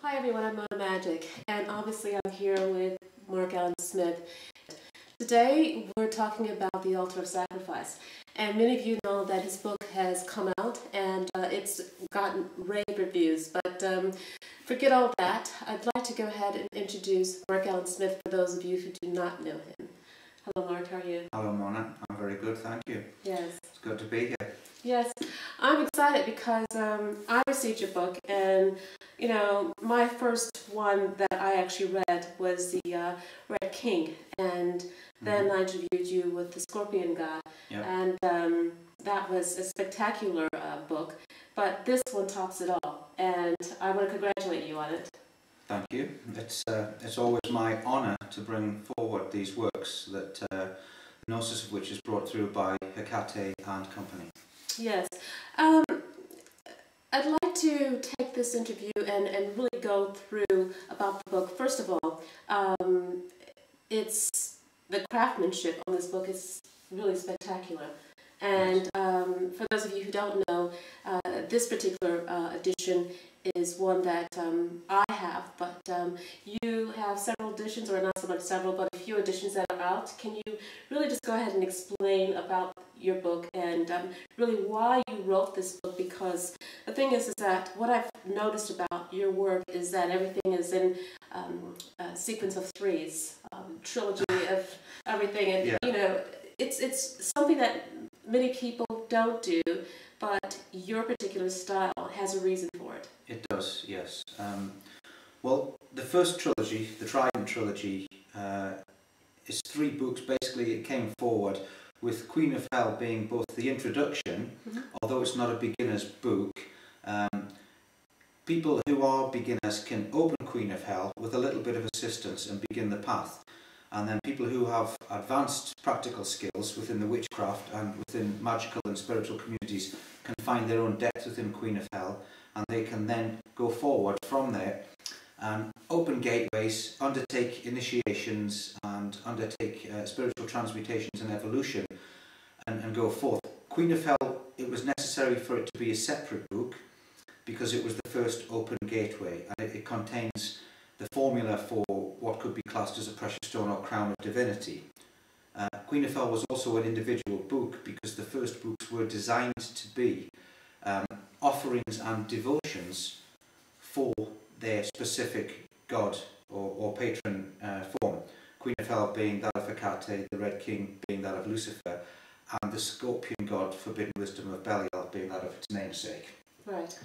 Hi everyone, I'm Mona Magick, and obviously I'm here with Mark Alan Smith. Today we're talking about the altar of sacrifice, and many of you know that his book has come out and uh, it's gotten rave reviews. But um, forget all that. I'd like to go ahead and introduce Mark Alan Smith for those of you who do not know him. Hello, Mark. How are you? Hello, Mona. I'm very good, thank you. Yes. It's good to be here. Yes, I'm excited because um, I received your book, and you know, my first one that I actually read was the uh, Red King, and then Mhm. I interviewed you with the Scorpion God, Yep. and um, that was a spectacular uh, book. But this one tops it all, and I want to congratulate you on it. Thank you. It's uh, it's always my honour to bring forward these works that uh, the gnosis of which is brought through by Hecate and company. Yes. Um, I'd like to take this interview and, and really go through about the book. First of all, um, it's the craftsmanship on this book is really spectacular. And um, for those of you who don't know, uh, this particular uh, edition is one that um, I have, but um, you have several editions, or not so much several, but a few editions that are out. Can you really just go ahead and explain about your book and um, really why you wrote this book? Because the thing is, is that what I've noticed about your work is that everything is in um, a sequence of threes, um, trilogy of everything, and Yeah. you know, it's it's something that many people don't do, but your particular style has a reason for it. It does, yes. Um, well, the first trilogy, the Trident trilogy, uh, is three books. Basically, it came forward with Queen of Hell being both the introduction, Mhm. although it's not a beginner's book. Um, people who are beginners can open Queen of Hell with a little bit of assistance and begin the path. And then people who have advanced practical skills within the witchcraft and within magical and spiritual communities can find their own depth within Queen of Hell and they can then go forward from there and open gateways, undertake initiations and undertake uh, spiritual transmutations and evolution and, and go forth. Queen of Hell, it was necessary for it to be a separate book because it was the first open gateway and it, it contains the formula for what could be classed as a precious stone or crown of divinity. Uh, Queen of Hell was also an individual book because the first books were designed to be um, offerings and devotions for their specific god or, or patron uh, form. Queen of Hell being that of Hecate, the Red King being that of Lucifer, and the Scorpion god, Forbidden Wisdom of Belial, being that of its namesake. Right.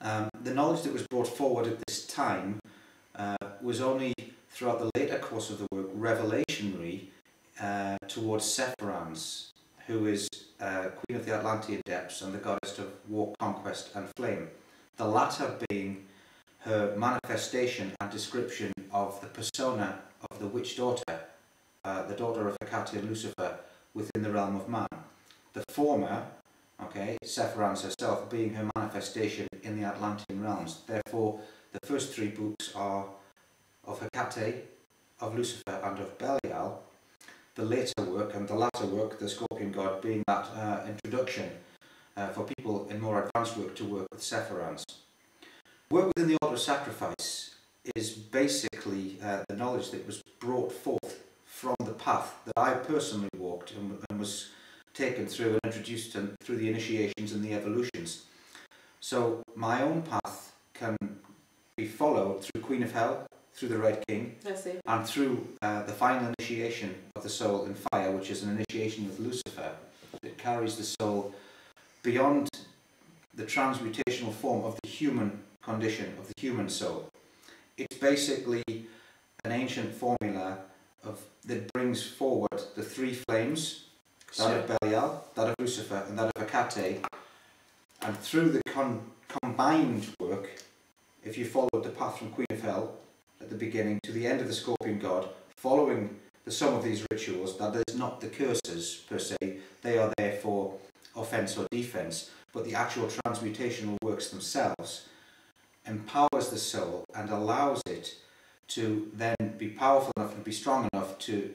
Um, the knowledge that was brought forward at this time uh, was only throughout the later course of the work revelationary uh, towards Sepheranz, who is uh, Queen of the Atlantean depths and the goddess of war, conquest and flame. The latter being her manifestation and description of the persona of the witch daughter, uh, the daughter of Hecate and Lucifer, within the realm of man. The former, okay, Sepheranz herself being her manifestation in the Atlantean realms. Therefore, the first three books are of Hecate, of Lucifer and of Belial. The later work and the latter work, the Scorpion God, being that uh, introduction uh, for people in more advanced work to work with Sepheranz. Work within the altar of sacrifice is basically uh, the knowledge that was brought forth from the path that I personally walked and, and was taken through and introduced through the initiations and the evolutions. So my own path can be followed through Queen of Hell, through the Red King, I see. and through uh, the final initiation of the soul in fire, which is an initiation with Lucifer. that carries the soul beyond the transmutational form of the human condition, of the human soul. It's basically an ancient formula of that brings forward the three flames, that of Belial, that of Lucifer, and that of Hecate, and through the con- combined work, if you followed the path from Queen of Hell at the beginning to the end of the Scorpion God, following the sum of these rituals, that is not the curses per se, they are there for offence or defence, but the actual transmutational works themselves empowers the soul and allows it to then be powerful enough and be strong enough to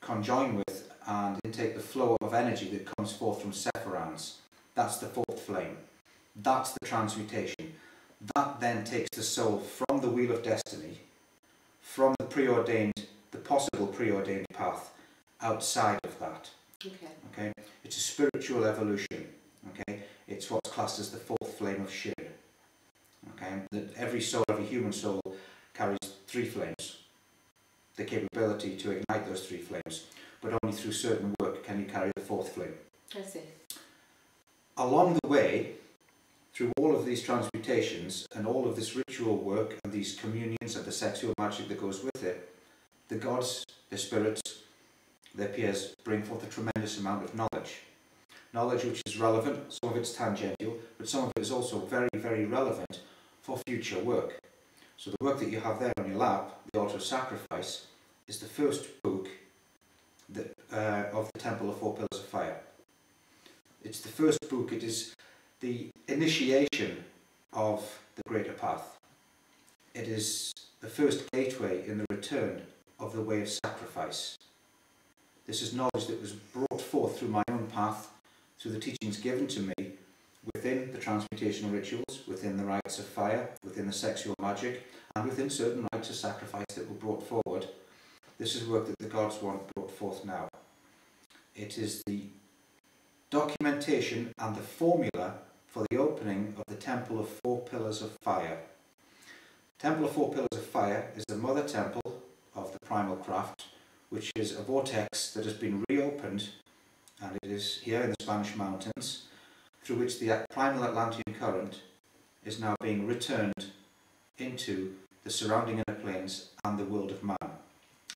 conjoin with and intake the flow of energy that comes forth from Sepheranz. That's the fourth flame. That's the transmutation. That then takes the soul from the wheel of destiny, from the preordained, the possible preordained path, outside of that. Okay. Okay, it's a spiritual evolution. Okay, it's what's classed as the fourth flame of Shir. Okay, that every soul, every human soul, carries three flames. The capability to ignite those three flames, but only through certain work can you carry the fourth flame. I see. Along the way, through all of these transmutations and all of this ritual work and these communions and the sexual magic that goes with it, the gods, the spirits, their peers bring forth a tremendous amount of knowledge. Knowledge which is relevant, some of it's tangential, but some of it is also very, very relevant for future work. So the work that you have there on your lap, the Altar of Sacrifice, is the first book that, uh, of the Temple of Four Pillars of Fire. It's the first book, it is the initiation of the greater path. It is the first gateway in the return of the way of sacrifice. This is knowledge that was brought forth through my own path, through the teachings given to me within the transmutational rituals, within the rites of fire, within the sexual magic, and within certain rites of sacrifice that were brought forward. This is work that the gods want brought forth now. It is the documentation and the formula for the opening of the Temple of Four Pillars of Fire. Temple of Four Pillars of Fire is the mother temple of the primal craft, which is a vortex that has been reopened, and it is here in the Spanish mountains, through which the primal Atlantean current is now being returned into the surrounding inner planes and the world of man.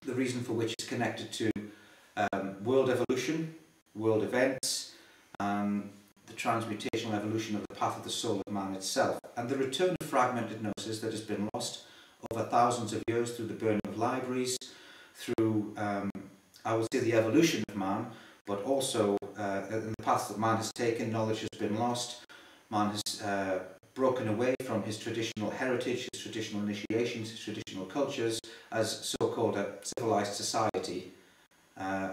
The reason for which is connected to um, world evolution, world events, and the transmutational evolution of the path of the soul of man itself, and the return of fragmented gnosis that has been lost over thousands of years through the burning of libraries, through, um, I would say, the evolution of man, but also uh, in the path that man has taken, knowledge has been lost, man has uh, broken away from his traditional heritage, his traditional initiations, his traditional cultures, as so-called a civilized society, uh,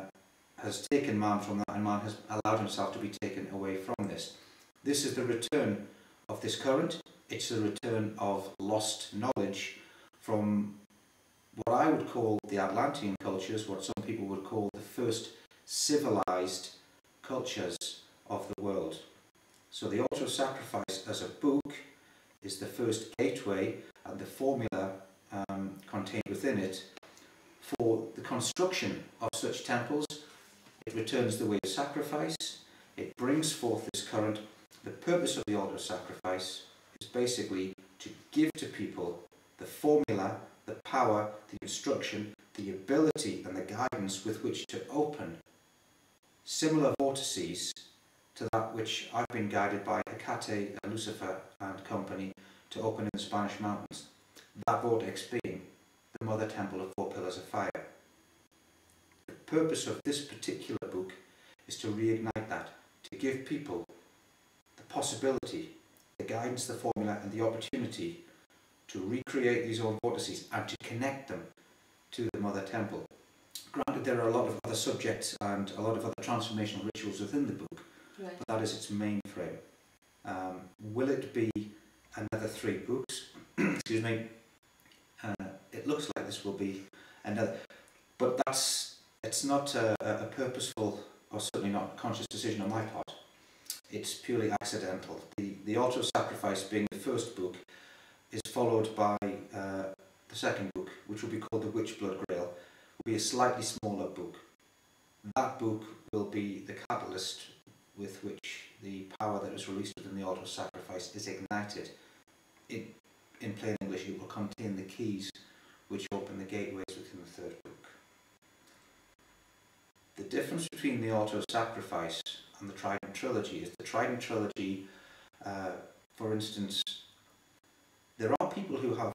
has taken man from that and man has allowed himself to be taken away from this. This is the return of this current, it's the return of lost knowledge from what I would call the Atlantean cultures, what some people would call the first civilized cultures of the world. So the altar of sacrifice as a book is the first gateway and the formula um, contained within it for the construction of such temples. It returns the way of sacrifice, it brings forth this current. The purpose of the altar of sacrifice is basically to give to people the formula, the power, the instruction, the ability and the guidance with which to open similar vortices to that which I've been guided by Hecate, Lucifer and company to open in the Spanish mountains. That vortex being the Mother Temple of Four Pillars of Fire. Purpose of this particular book is to reignite that, to give people the possibility, the guidance, the formula and the opportunity to recreate these old vortices and to connect them to the Mother Temple. Granted, there are a lot of other subjects and a lot of other transformational rituals within the book, Right. but that is its main frame. Um, will it be another three books? Excuse me. Uh, it looks like this will be another, but that's it's not a, a purposeful or certainly not conscious decision on my part. It's purely accidental. The the altar of sacrifice being the first book is followed by uh, the second book, which will be called the Witchblood Grail, will be a slightly smaller book. That book will be the catalyst with which the power that is released within the altar of sacrifice is ignited. It, in plain English, it will contain the keys which open the gateways within the third book. The difference between the altar of sacrifice and the Trident trilogy is the Trident trilogy, uh, for instance, there are people who have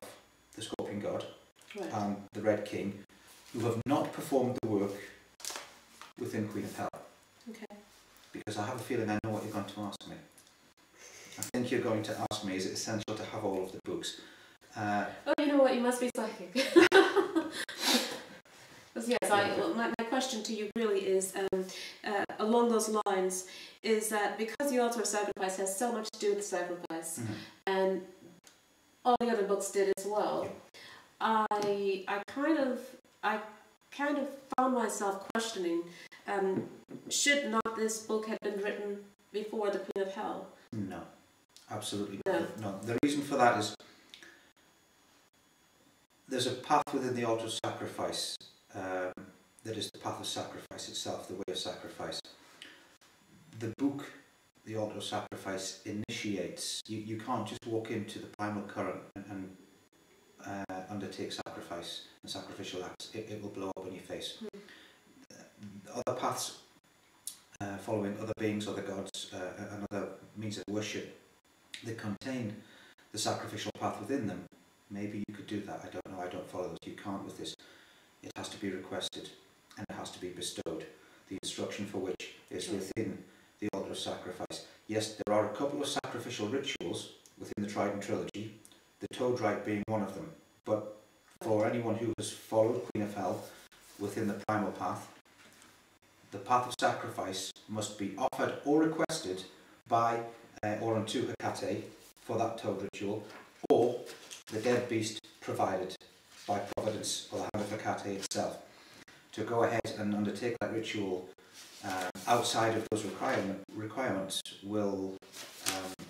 the Scorpion God Right. and the Red King who have not performed the work within Queen of Hell. Okay. Because I have a feeling I know what you're going to ask me. I think you're going to ask me, is it essential to have all of the books? Uh, Oh, you know what? You must be psychic. yes, I, well, my question to you really is um, uh, along those lines is that because the altar of sacrifice has so much to do with sacrifice, mhm. and all the other books did as well. I I kind of I kind of found myself questioning, um, should not this book have been written before the Queen of Hell? No, absolutely No. not. No. The reason for that is there's a path within the altar of sacrifice um, that is the path of sacrifice itself, the way of sacrifice. The book, the altar of sacrifice, initiates. You, you can't just walk into the primal current and, and uh, undertake sacrifice and sacrificial acts. It, it will blow up in your face. Other paths, uh, following other beings, other gods, uh, and other means of worship that contain the sacrificial path within them. Maybe you could do that. I don't know. I don't follow those. You can't with this. It has to be requested and it has to be bestowed. The instruction for which is within the altar of sacrifice. Yes, there are a couple of sacrificial rituals within the Trident trilogy, the Toad Rite being one of them. But for anyone who has followed Queen of Hell within the primal path, the path of sacrifice must be offered or requested by uh, or unto Hecate for that toad ritual, or the dead beast provided by Providence or the hand of Hecate itself. To go ahead and undertake that ritual um, outside of those requirement, requirements will um,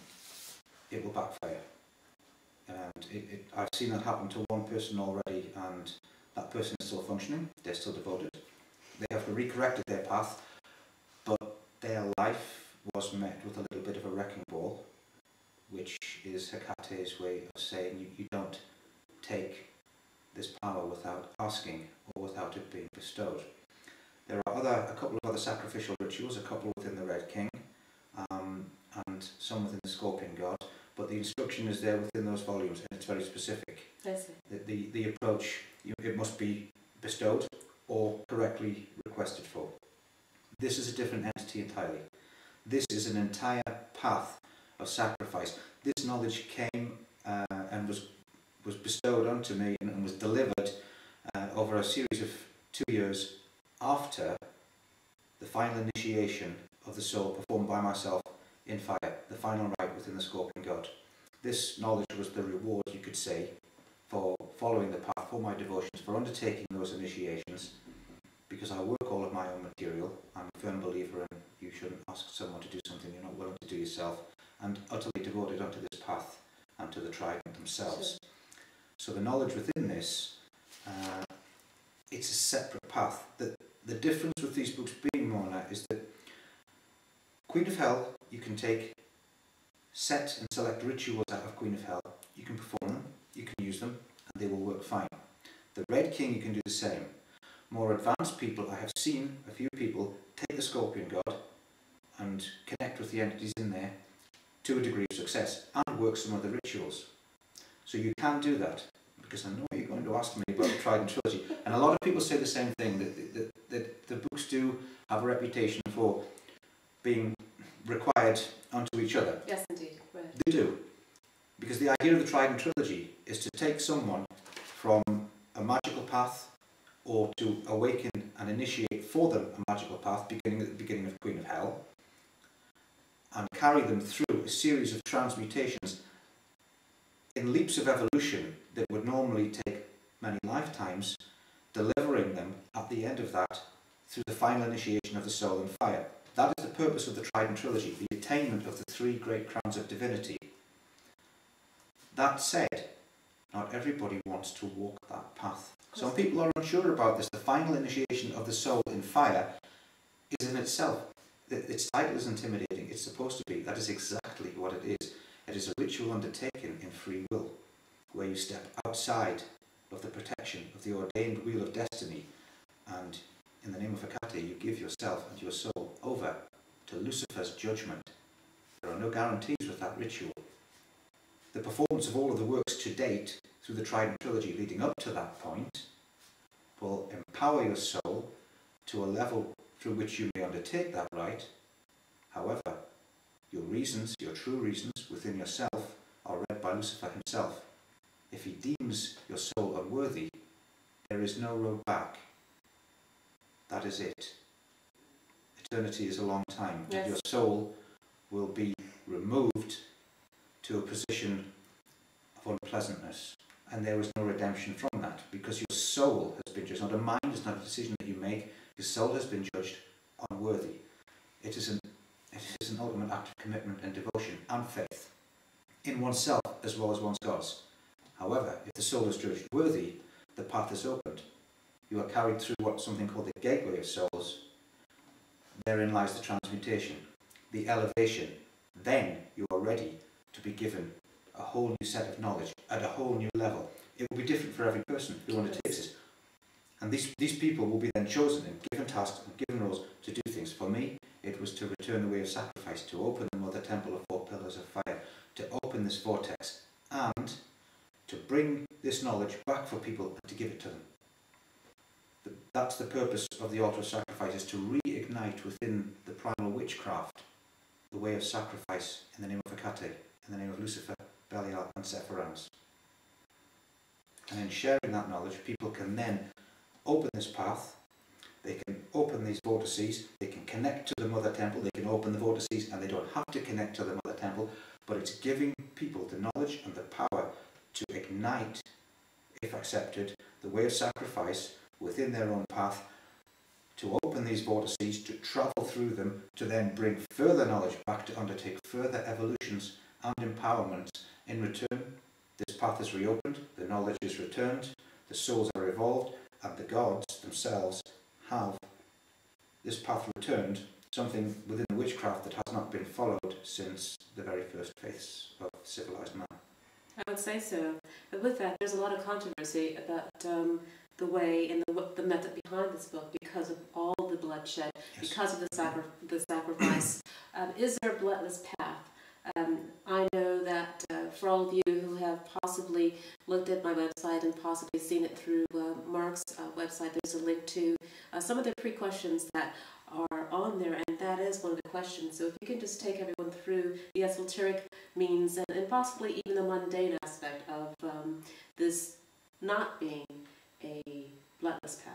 it will backfire. And it, it, I've seen that happen to one person already, and that person is still functioning. They're still devoted. They have recorrected their path, but their life was met with a little bit of a wrecking ball, which is Hecate's way of saying you, you don't take this power without asking or without it being bestowed. There are other, a couple of other sacrificial rituals, a couple within the Red King, um, and some within the Scorpion God, but the instruction is there within those volumes and it's very specific. The, the, the approach, you, it must be bestowed or correctly requested for. This is a different entity entirely. This is an entire path of sacrifice. This knowledge came uh, and was was bestowed onto me and, and was delivered uh, over a series of two years after the final initiation of the soul performed by myself in fire, the final rite within the Scorpion God. This knowledge was the reward, you could say, for following the path, for my devotions, for undertaking those initiations, because I work all of my own material. I'm a firm believer in you shouldn't ask someone to do something you're not willing to do yourself, and utterly devoted unto this path and to the trident themselves. So the knowledge within this, uh, it's a separate path. The, the difference with these books being Mona is that Queen of Hell, you can take set and select rituals out of Queen of Hell. You can perform them, you can use them, and they will work fine. The Red King, you can do the same. More advanced people, I have seen a few people take the Scorpion God and connect with the entities in there to a degree of success and work some other rituals. So you can do that because I know you're going to ask me about the Trident Trilogy. And a lot of people say the same thing, that, that, that the books do have a reputation for being required unto each other. Yes, indeed. Right. They do. Because the idea of the Trident Trilogy is to take someone from a magical path or to awaken and initiate for them a magical path beginning at the beginning of Queen of Hell and carry them through a series of transmutations in leaps of evolution that would normally take many lifetimes, delivering them at the end of that through the final initiation of the soul in fire. That is the purpose of the Trident Trilogy, the attainment of the three great crowns of divinity. That said, not everybody wants to walk that path. Some people are unsure about this. The final initiation of the soul in fire is in itself, its title is intimidating. It's supposed to be. That is exactly what it is. It is a ritual undertaken in free will, where you step outside of the protection of the ordained wheel of destiny, and in the name of Hecate, you give yourself and your soul over to Lucifer's judgment. There are no guarantees with that ritual. The performance of all of the works to date through the Trident Trilogy leading up to that point will empower your soul to a level through which you may undertake that rite. However, your reasons, your true reasons within yourself, are read by Lucifer himself. If he deems your soul unworthy, there is no road back. That is it. Eternity is a long time, Yes. and your soul will be removed to a position of unpleasantness, and there is no redemption from that because your soul has been judged. Not a mind is not a decision that you make. Your soul has been judged unworthy. It is an it is an ultimate act of commitment and devotion and faith in oneself as well as one's gods. However, if the soul is judged worthy, the path is opened. You are carried through what something called the gateway of souls. Therein lies the transmutation, the elevation. Then you are ready to be given a whole new set of knowledge at a whole new level. It will be different for every person who undertakes it. And these, these people will be then chosen and given tasks and given roles to do things. For me, it was to return the way of sacrifice, to open the mother temple of four pillars of fire, to open this vortex, and to bring this knowledge back for people and to give it to them. That's the purpose of the altar of sacrifice, is to reignite within the primal witchcraft the way of sacrifice in the name of Hecate, in the name of Lucifer, Belial and Sepheranz. And in sharing that knowledge, people can then open this path, they can open these vortices, they can connect to the Mother Temple, they can open the vortices and they don't have to connect to the Mother Temple, but it's giving people the knowledge and the power to ignite, if accepted, the way of sacrifice within their own path, to open these vortices, to travel through them, to then bring further knowledge back to undertake further evolutions and empowerments. In return, this path is reopened, the knowledge is returned, the souls are evolved, and the gods themselves have this path returned, something within the witchcraft that has not been followed since the very first faiths of civilized man. I would say so. But with that, there's a lot of controversy about um, the way and the, the method behind this book because of all the bloodshed, yes. because of the, sacri the sacrifice. Um, is there a bloodless path? Um, I know that uh, for all of you who have possibly looked at my website and possibly seen it through uh, Mark's uh, website, there's a link to uh, some of the pre-questions that are on there, and that is one of the questions. So if you can just take everyone through the esoteric means and, and possibly even the mundane aspect of um, this not being a bloodless path.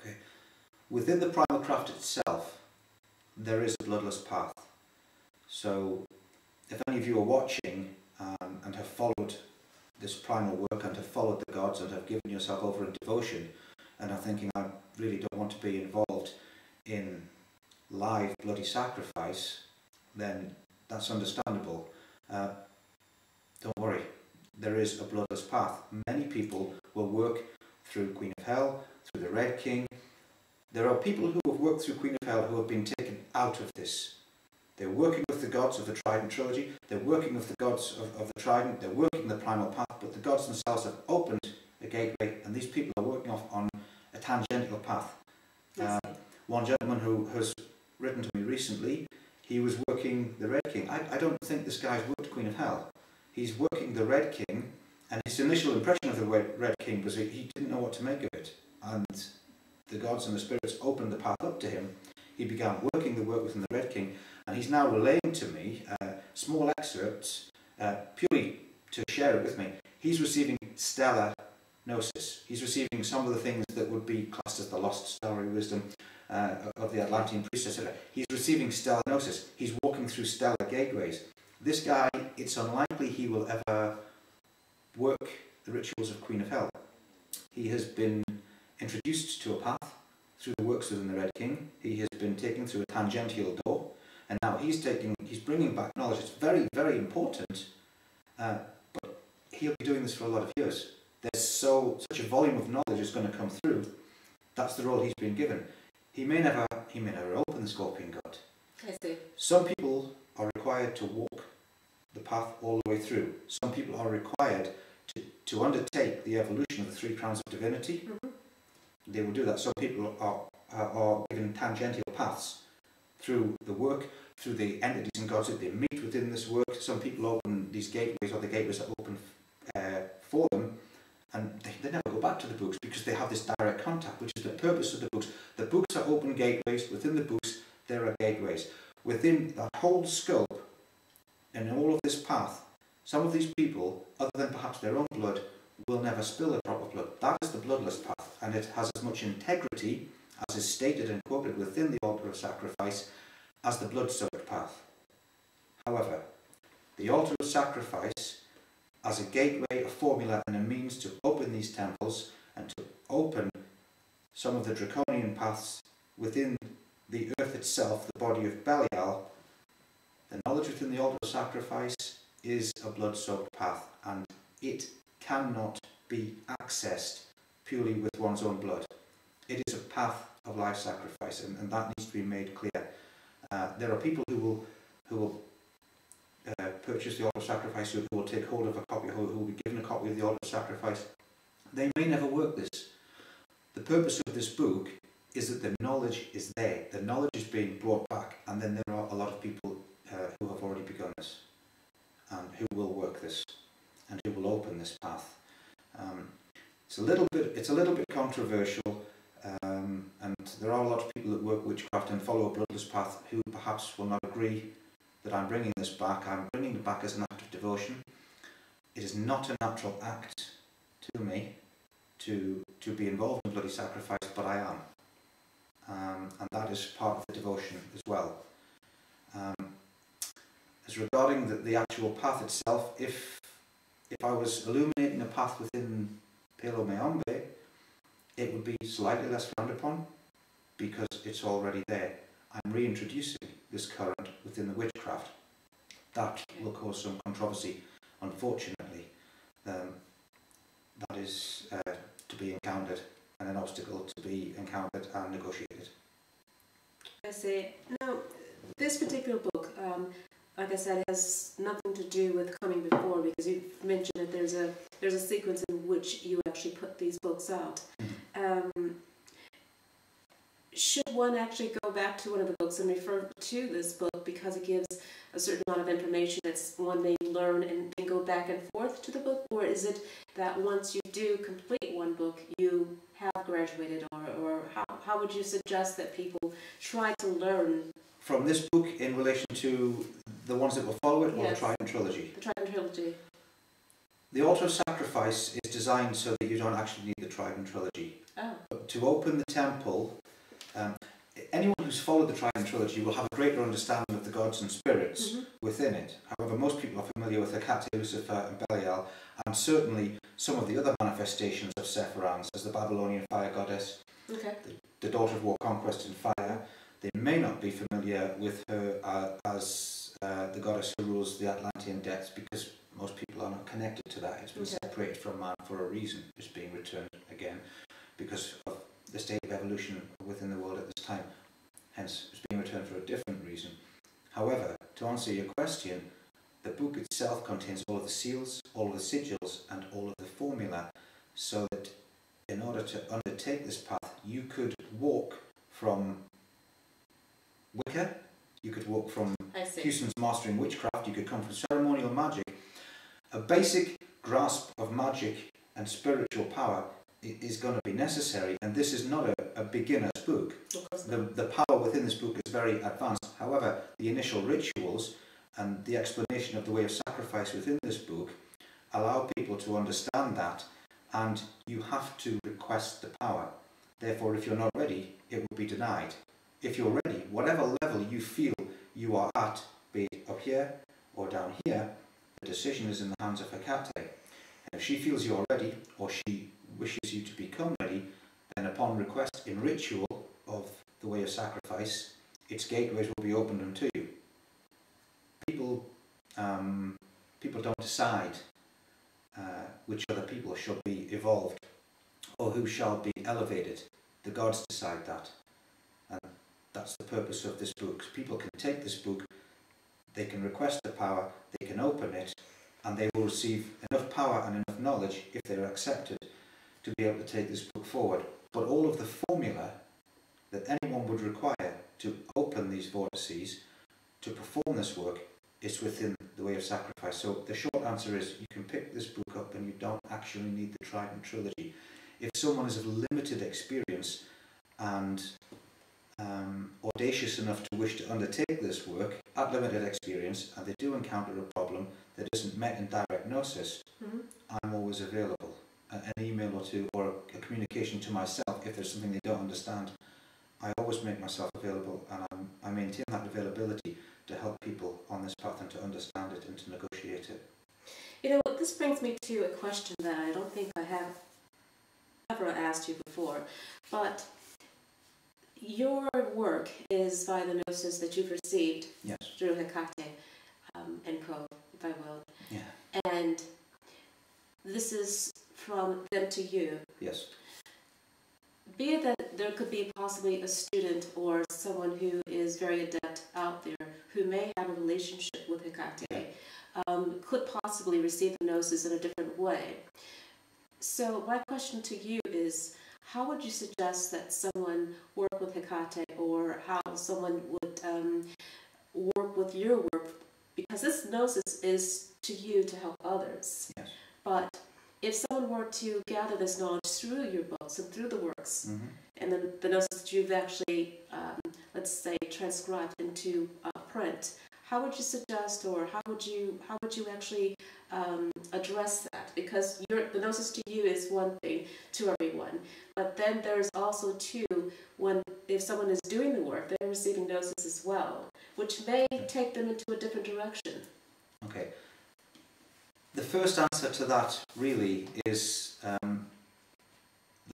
Okay. Within the primal craft itself, there is a bloodless path. So if any of you are watching um, and have followed this primal work and have followed the gods and have given yourself over in devotion and are thinking, I really don't want to be involved in live bloody sacrifice, then that's understandable. Uh, don't worry, there is a bloodless path. Many people will work through Queen of Hell, through the Red King. There are people who have worked through Queen of Hell who have been taken out of this. They're working with the gods of the Trident trilogy, they're working with the gods of, of the Trident, they're working the primal path, but the gods themselves have opened a gateway and these people are working off on a tangential path. Uh, one gentleman who has written to me recently, he was working the Red King. I, I don't think this guy's worked Queen of Hell. He's working the Red King, and his initial impression of the Red King was he, he didn't know what to make of it. And the gods and the spirits opened the path up to him. He began working the work within the Red King, and he's now relaying to me uh, small excerpts uh, purely to share it with me. He's receiving stellar gnosis. He's receiving some of the things that would be classed as the lost starry wisdom uh, of the Atlantean priestess. He's receiving stellar gnosis. He's walking through stellar gateways. This guy, it's unlikely he will ever work the rituals of Queen of Hell. He has been introduced to a path through the works of the Red King. He has been taken through a tangential door, and now he's taking, he's bringing back knowledge. It's very, very important, uh, but he'll be doing this for a lot of years. There's so such a volume of knowledge is going to come through. That's the role he's been given. He may never, he may never open the Scorpion God. I see. Some people are required to walk the path all the way through. Some people are required to, to undertake the evolution of the three crowns of divinity. Mm -hmm. They will do that. Some people are, are, are given tangential paths through the work, through the entities and gods that they meet within this work. Some people open these gateways or the gateways are open uh, for them and they, they never go back to the books because they have this direct contact, which is the purpose of the books. The books are open gateways. Within the books, there are gateways. Within that whole scope and all of this path, some of these people, other than perhaps their own blood, will never spill a drop of blood. That is the bloodless path, and it has as much integrity as is stated and quoted within the altar of sacrifice as the blood-soaked path. However, the altar of sacrifice as a gateway, a formula, and a means to open these temples and to open some of the draconian paths within the earth itself, the body of Belial, the knowledge within the altar of sacrifice is a blood soaked path and it cannot be accessed purely with one's own blood. It is a path of life sacrifice and, and that needs to be made clear. Uh, there are people who will who will uh, purchase the altar of sacrifice, who will take hold of a copy, who, who will be given a copy of the altar of sacrifice. They may never work this. The purpose of this book is that the knowledge is there. The knowledge is being brought back, and then there are a lot of people uh, who have already begun this, and who will work this, and who will open this path. Um, it's a little bit. It's a little bit controversial, um, and there are a lot of people that work witchcraft and follow a bloodless path who perhaps will not agree that I'm bringing this back. I'm bringing it back as an act of devotion. It is not a natural act to me to to be involved in bloody sacrifice, but I am, um, and that is part of the devotion as well. Um, as regarding the, the actual path itself, if if I was illuminating a path within Palo Mayombe, it would be slightly less frowned upon because it's already there. I'm reintroducing this current within the witchcraft. That will cause some controversy, unfortunately. Um, that is uh, to be encountered and an obstacle to be encountered and negotiated. I see. Now, this particular book, um, like I said, it has nothing to do with coming before because you mentioned that there's a there's a sequence in which you actually put these books out. Um, should one actually go back to one of the books and refer to this book because it gives a certain amount of information that's one may learn and then go back and forth to the book, or is it that once you do complete one book, you have graduated, or, or how, how would you suggest that people try to learn From this book in relation to the ones that will follow it or Yes. the Trident Trilogy? the Trident Trilogy? The Altar of Sacrifice is designed so that you don't actually need the Trident Trilogy. Oh, But to open the temple, um, anyone who's followed the Trident Trilogy will have a greater understanding of the gods and spirits mhm. within it. However, most people are familiar with Hecate, Lucifer and Belial, and certainly some of the other manifestations of Sepheranz as the Babylonian fire goddess, okay. the daughter of war, conquest and fire. They may not be familiar with her uh, as uh, the goddess who rules the Atlantean depths because most people are not connected to that. It's been Okay. separated from man for a reason. It's being returned again because of the state of evolution within the world at this time. Hence, it's being returned for a different reason. However, to answer your question, the book itself contains all of the seals, all of the sigils, and all of the formula, so that in order to undertake this path, you could walk from Wicca, you could walk from. Huson's Mastering Witchcraft, you could come from ceremonial magic. A basic grasp of magic and spiritual power is going to be necessary, and this is not a, a beginner's book. The, the power within this book is very advanced. However, the initial rituals and the explanation of the way of sacrifice within this book allow people to understand that, and you have to request the power. Therefore, if you're not ready, it will be denied. If you're ready, whatever level you feel you are at, be it up here or down here, the decision is in the hands of Hecate. If she feels you're ready, or she wishes you to become ready, then upon request in ritual of the way of sacrifice, its gateways will be opened unto you. People, um, people don't decide uh, which other people shall be evolved or who shall be elevated. The gods decide that. And that's the purpose of this book. People can take this book, they can request the power, they can open it, and they will receive enough power and enough knowledge, if they're accepted, to be able to take this book forward. But all of the formula that anyone would require to open these vortices, to perform this work, is within the way of sacrifice. So the short answer is you can pick this book up and you don't actually need the Trident Trilogy. If someone is of limited experience and um, audacious enough to wish to undertake this work at limited experience and they do encounter a problem that isn't met in diagnosis, Mhm. I'm always available. A- An email or two or a communication to myself if there's something they don't understand. I always make myself available and I'm, I maintain that availability to help people on this path and to understand it and to negotiate it. You know, what this brings me to a question that I don't think I have ever asked you before, but your work is by the gnosis that you've received Yes. through Hecate um, and Co, if I will. Yeah. And this is from them to you. Yes. Be it that there could be possibly a student or someone who is very adept out there who may have a relationship with Hecate, um, could possibly receive the gnosis in a different way. So my question to you is, how would you suggest that someone work with Hecate or how someone would um, work with your work? Because this gnosis is to you to help others. Yes. But if someone were to gather this knowledge through your books and through the works, hmm and then the gnosis that you've actually, um, let's say, transcribed into uh, print, how would you suggest, or how would you, how would you actually um, address that? Because your, the gnosis to you is one thing to everyone, but then there's also two when if someone is doing the work, they're receiving gnosis as well, which may take them into a different direction. Okay. The first answer to that really is um,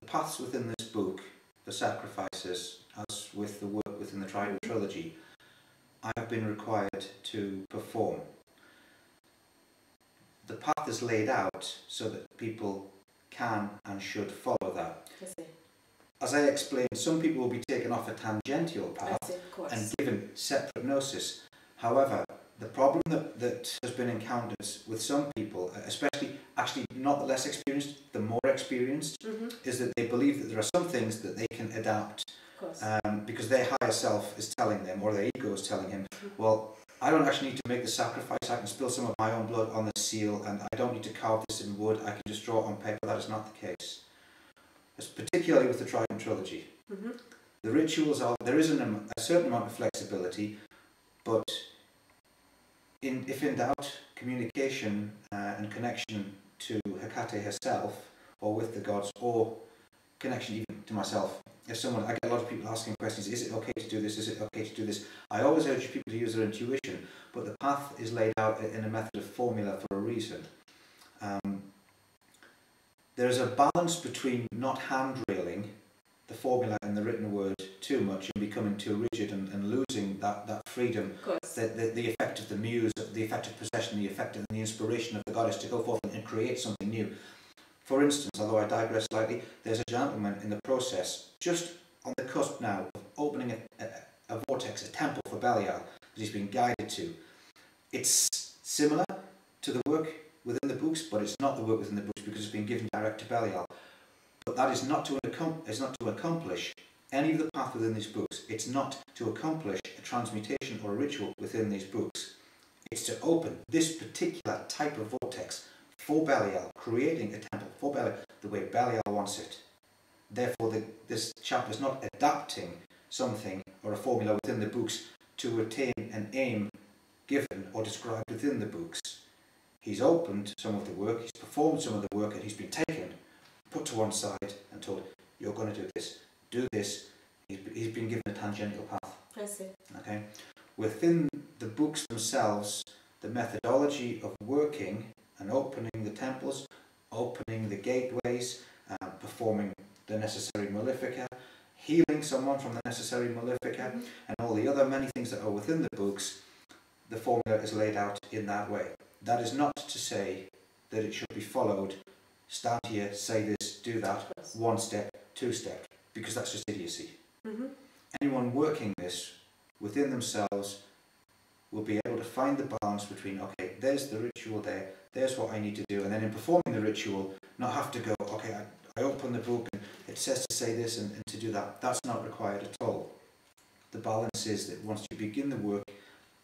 the paths within this book, the sacrifices, as with the work within the Trident Trilogy, I have been required to perform. The path is laid out so that people can and should follow that. I. As I explained, some people will be taken off a tangential path see, and given separate gnosis. However, the problem that, that has been encountered with some people, especially actually not the less experienced, the more experienced, hmm is that they believe that there are some things that they can adapt. Um, because their higher self is telling them, or their ego is telling him, well, I don't actually need to make the sacrifice, I can spill some of my own blood on the seal, and I don't need to carve this in wood, I can just draw it on paper. That is not the case. It's particularly with the Trident Trilogy. hmm The rituals are there is an, a certain amount of flexibility, but in, if in doubt, communication uh, and connection to Hecate herself, or with the gods, or connection even to myself. If someone, I get a lot of people asking questions: Is it okay to do this? Is it okay to do this? I always urge people to use their intuition, but the path is laid out in a method of formula for a reason. Um, there is a balance between not hand railing the formula in the written word too much and becoming too rigid and, and losing that, that freedom, the, the, the effect of the muse, the effect of possession, the effect of the inspiration of the goddess to go forth and, and create something new. For instance, although I digress slightly, there's a gentleman in the process, just on the cusp now, of opening a, a, a vortex, a temple for Belial that he's been guided to. It's similar to the work within the books, but it's not the work within the books because it's been given direct to Belial. But that is not to is not to accomplish any of the path within these books. It's not to accomplish a transmutation or a ritual within these books. It's to open this particular type of vortex for Belial, creating a temple for Belial the way Belial wants it. Therefore, the, this chapter is not adapting something or a formula within the books to attain an aim given or described within the books. He's opened some of the work, he's performed some of the work, and he's been taken, put to one side, and told, You're going to do this, do this. He's, he's been given a tangential path. I see. Okay? Within the books themselves, the methodology of working and opening the temples, opening the gateways, uh, performing the necessary malefica, healing someone from the necessary malefica, Mhm. and all the other many things that are within the books, the formula is laid out in that way. That is not to say that it should be followed, stand here, say this, do that, one step, two step, because that's just idiocy. hmm Anyone working this within themselves will be able to find the balance between, okay, there's the ritual there, there's what I need to do, and then in performing the ritual, not have to go, okay, I, I open the book and it says to say this and, and to do that. That's not required at all. The balance is that once you begin the work,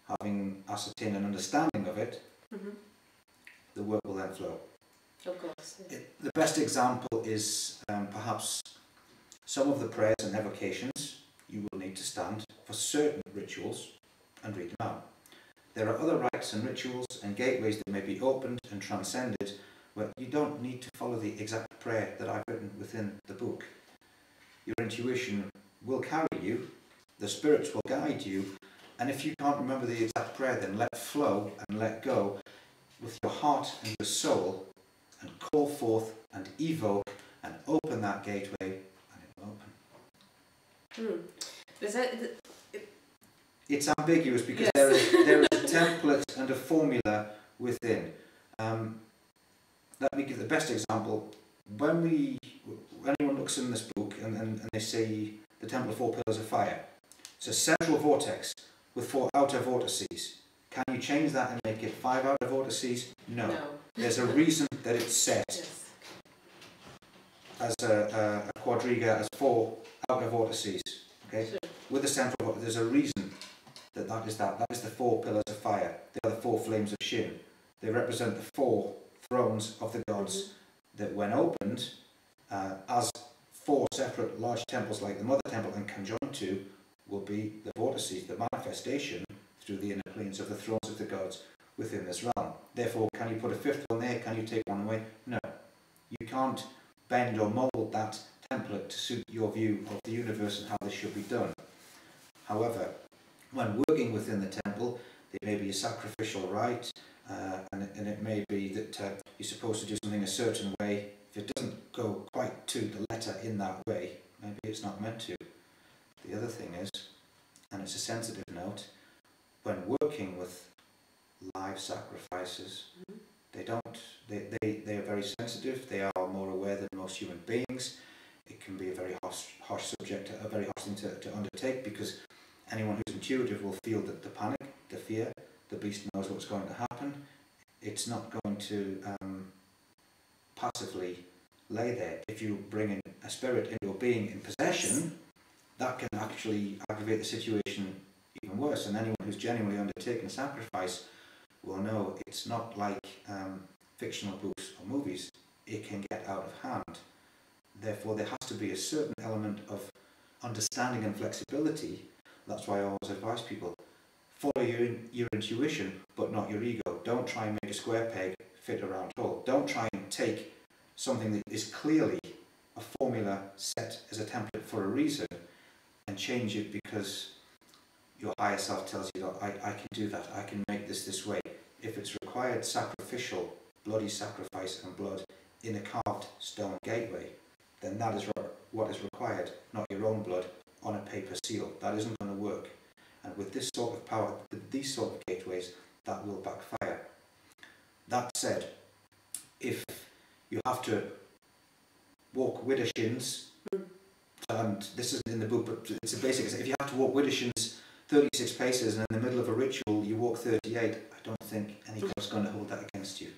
having ascertained an understanding of it, hmm the work will then flow. Of course. yeah. It, the best example is um, perhaps some of the prayers and evocations you will need to stand for certain rituals and read them out. There are other rites and rituals and gateways that may be opened and transcended but you don't need to follow the exact prayer that I've written within the book. Your intuition will carry you, the spirits will guide you, and if you can't remember the exact prayer, then let flow and let go with your heart and your soul and call forth and evoke and open that gateway and it will open. Hmm. Is that, It's ambiguous because Yes. there, is, there is a template and a formula within. Um, let me give the best example. When we, when anyone looks in this book and, and, and they see the Temple of Four Pillars of Fire, it's a central vortex with four outer vortices. Can you change that and make it five outer vortices? No. no. There's a reason that it's set Yes. as a, a, a quadriga as four outer vortices. Okay. Sure. With the central there's a reason that that is that. That is the four pillars of fire. They are the four flames of Shin. They represent the four thrones of the gods that, when opened, uh, as four separate large temples like the Mother Temple and conjoined to, will be the vortices, the manifestation through the inner planes of the thrones of the gods within this realm. Therefore, can you put a fifth one there? Can you take one away? No. You can't bend or mould that template to suit your view of the universe and how this should be done. However, when working within the temple, there may be a sacrificial rite, uh, and, and it may be that uh, you're supposed to do something a certain way. If it doesn't go quite to the letter in that way, maybe it's not meant to. The other thing is, and it's a sensitive note, when working with live sacrifices, Mhm. they don't, they, they, they are very sensitive, they are more aware than most human beings. It can be a very harsh, harsh subject, a very harsh thing to, to undertake because anyone who's intuitive will feel that the panic, the fear, the beast knows what's going to happen. It's not going to um, passively lay there. If you bring in a spirit into a being in possession, that can actually aggravate the situation even worse. And anyone who's genuinely undertaken a sacrifice will know it's not like um, fictional books or movies. It can get out of hand. Therefore, there has to be a certain element of understanding and flexibility. That's why I always advise people follow your, your intuition, but not your ego. Don't try and make a square peg fit around a round hole. Don't try and take something that is clearly a formula set as a template for a reason and change it because your higher self tells you that I, I can do that, I can make this this way. If it's required sacrificial, bloody sacrifice and blood in a carved stone gateway, then that is what is required, not your own blood on a paper seal. That isn't going to work. And with this sort of power, with these sort of gateways, that will backfire. That said, if you have to walk widow shins, and this isn't in the book, but it's a basic. If you have to walk widdershins 36 paces and in the middle of a ritual you walk 38, I don't think any god's going to hold that against you.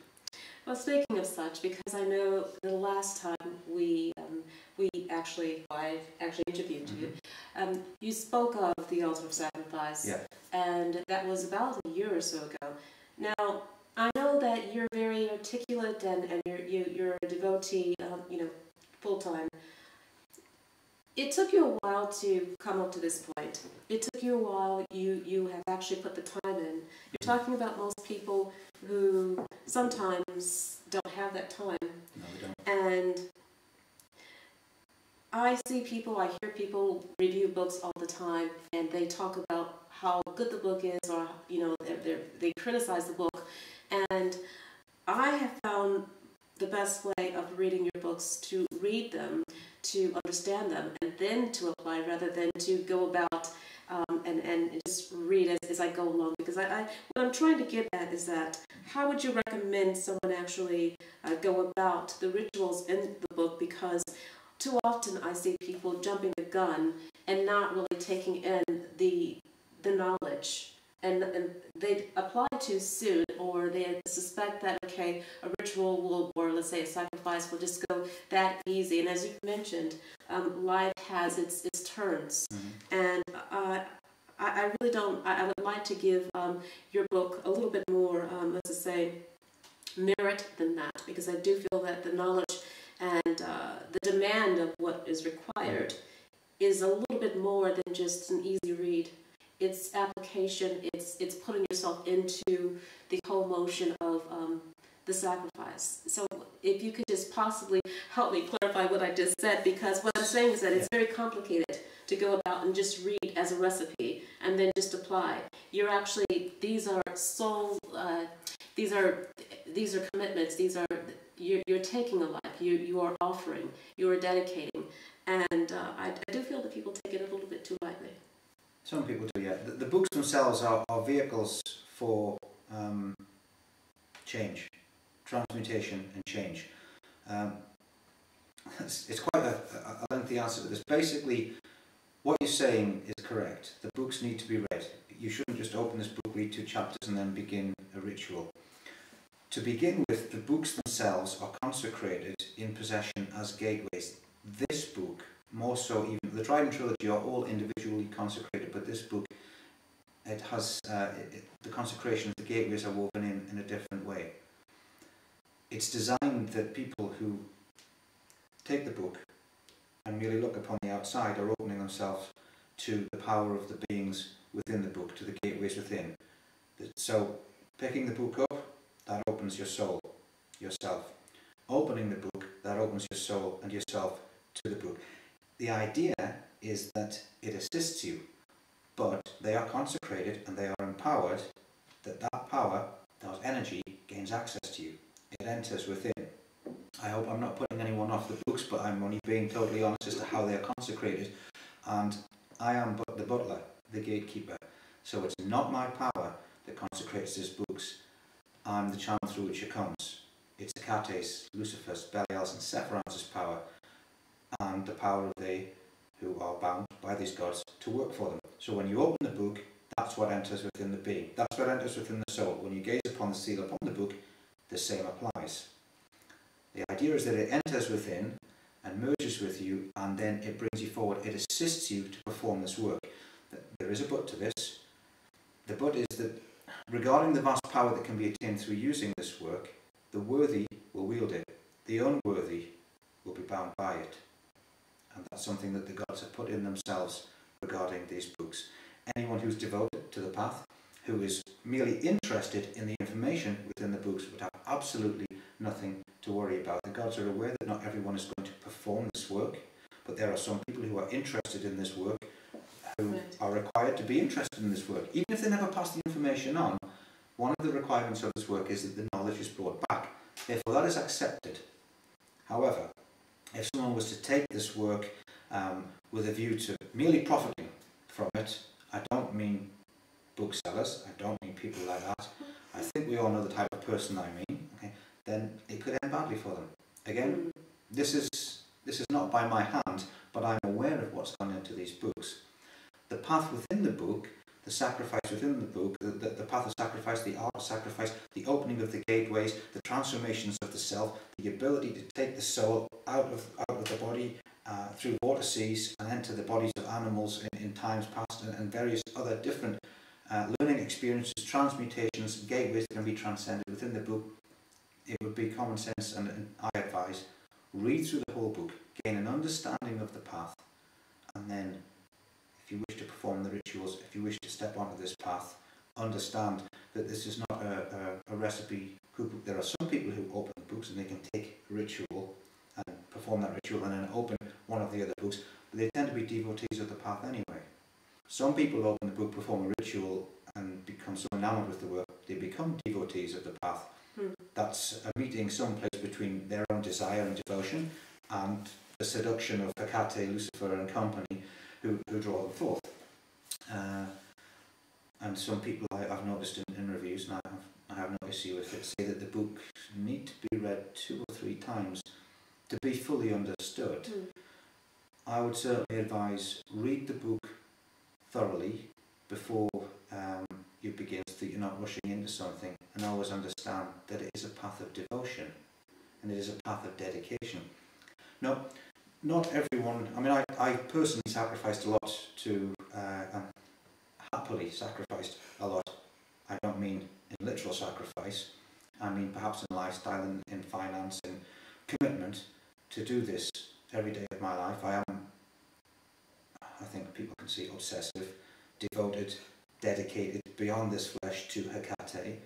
Well, speaking of such, because I know the last time we um, we actually I actually interviewed you, um, you spoke of the altar of sacrifice, Yeah. and that was about a year or so ago. Now I know that you're very articulate and and you're you, you're a devotee, um, you know, full time. It took you a while to come up to this point. It took you a while. You you have actually put the time in. You're talking about most people who sometimes don't have that time. No, we don't. And I see people, I hear people review books all the time, and they talk about how good the book is, or you know, they're, they're, they criticize the book. And I have found the best way of reading your books to read them, to understand them, and then to apply, rather than to go about um, and and just read as, as I go along. Because I, I what I'm trying to get at is that how would you recommend someone actually uh, go about the rituals in the book because too often I see people jumping the gun and not really taking in the the knowledge and, and they apply too soon or they suspect that okay a ritual will or let's say a sacrifice will just go that easy. And as you mentioned um, life has its its turns. And uh, I, I really don't I, I would like to give um, your book a little bit more um, let's just say merit than that because I do feel that the knowledge and uh, the demand of what is required is a little bit more than just an easy read. It's application. It's it's putting yourself into the whole motion of um, the sacrifice. So if you could just possibly help me clarify what I just said, because what I'm saying is that it's very complicated to go about and just read as a recipe. and then just apply. You're actually these are soul. Uh, these are these are commitments. These are you're, you're taking a life. You you are offering. You are dedicating, and uh, I, I do feel that people take it a little bit too lightly. Some people do, yeah. The, the books themselves are, are vehicles for um, change, transmutation, and change. Um, it's, it's quite a, a lengthy answer to this. Basically, what you're saying is correct. The books need to be read. You shouldn't just open this book, read two chapters, and then begin a ritual. To begin with, the books themselves are consecrated in possession as gateways. This book, more so even the Trident Trilogy, are all individually consecrated, but this book, it has uh, it, the consecration of the gateways are woven in in a different way. It's designed that people who take the book and merely look upon the outside are opening themselves to the power of the beings within the book, to the gateways within. So, picking the book up, that opens your soul, yourself. Opening the book, that opens your soul and yourself to the book. The idea is that it assists you, but they are consecrated and they are empowered, that that power, that energy, gains access to you. It enters within. I hope I'm not putting anyone off the books, but I'm only being totally honest as to how they are consecrated. And I am but the butler, the gatekeeper. So it's not my power that consecrates these books. I'm the channel through which it comes. It's Hecate's, Lucifer's, Belial's and Sepheranz' power and the power of they who are bound by these gods to work for them. So when you open the book, that's what enters within the being. That's what enters within the soul. When you gaze upon the seal upon the book, the same applies. The idea is that it enters within and merges with you and then it brings you forward. It assists you to perform this work. There is a but to this. The but is that regarding the vast power that can be attained through using this work, the worthy will wield it. The unworthy will be bound by it. And that's something that the gods have put in themselves regarding these books. Anyone who's devoted to the path, who is merely interested in the information within the books, would have absolutely nothing to worry about. The gods are aware that not everyone is going to perform this work, but there are some people who are interested in this work who right. are required to be interested in this work. Even if they never pass the information on, one of the requirements of this work is that the knowledge is brought back. Therefore, that is accepted. However, if someone was to take this work um, with a view to merely profiting from it, I don't mean booksellers, I don't mean people like that. I think we all know the type of person I mean. Okay, then it could end badly for them. Again, this is this is not by my hand, but I'm aware of what's gone into these books. The path within the book, the sacrifice within the book, the, the, the path of sacrifice, the art of sacrifice, the opening of the gateways, the transformations of the self, the ability to take the soul out of out of the body uh, through vortices and enter the bodies of animals in, in times past and, and various other different uh, learning experiences, transmutations, gateways can be transcended. Within the book it would be common sense, and, and I advise read through the whole book, gain an understanding of the path, and then you wish to perform the rituals, if you wish to step onto this path, understand that this is not a, a, a recipe cookbook. There are some people who open the books and they can take a ritual and perform that ritual and then open one of the other books, but they tend to be devotees of the path anyway. Some people open the book, perform a ritual, and become so enamored with the work, they become devotees of the path Hmm. That's a meeting someplace between their own desire and devotion and the seduction of Hecate, Lucifer and company who, who draw them forth. Uh, and some people I, have noticed in, in reviews, and I have, I have no issue with it, say that the book need to be read two or three times to be fully understood. Mm. I would certainly advise read the book thoroughly before um, you begin so that you're not rushing into something and always understand that it is a path of devotion and it is a path of dedication. No, not everyone, I mean, I, I personally sacrificed a lot to, uh, and happily sacrificed a lot. I don't mean in literal sacrifice, I mean perhaps in lifestyle, in, in finance, in commitment to do this every day of my life. I am, I think people can see, obsessive, devoted, dedicated beyond this flesh to Hecate.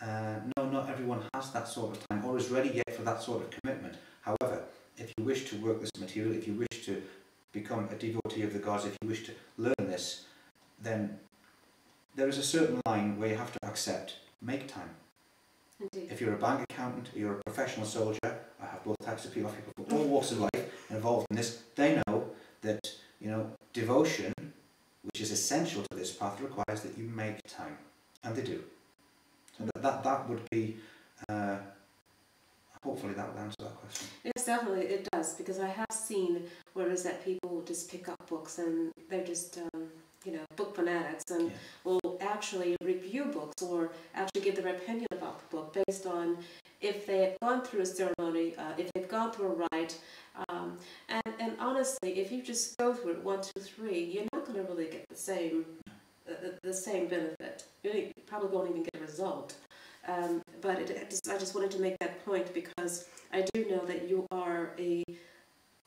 Uh, no, not everyone has that sort of time or is ready yet for that sort of commitment. However, if you wish to work this material, if you wish to become a devotee of the gods, if you wish to learn this, then there is a certain line where you have to accept, make time. Indeed. If you're a bank accountant, or you're a professional soldier, I have both types of people, people from all walks of life involved in this, they know that, you know, devotion, which is essential to this path, requires that you make time. And they do. So that, that, that would be, uh, hopefully that will answer that question. Yes, definitely it does because I have seen where is that people just pick up books and they're just um, you know book fanatics and Yeah. will actually review books or actually give their opinion about the book based on if they have gone through a ceremony, uh, if they've gone through a rite, um, and and honestly, if you just go through it one, two, three, you're not going to really get the same uh, the- the same benefit. You probably won't even get a result. Um, but it, I just wanted to make that point because I do know that you are a,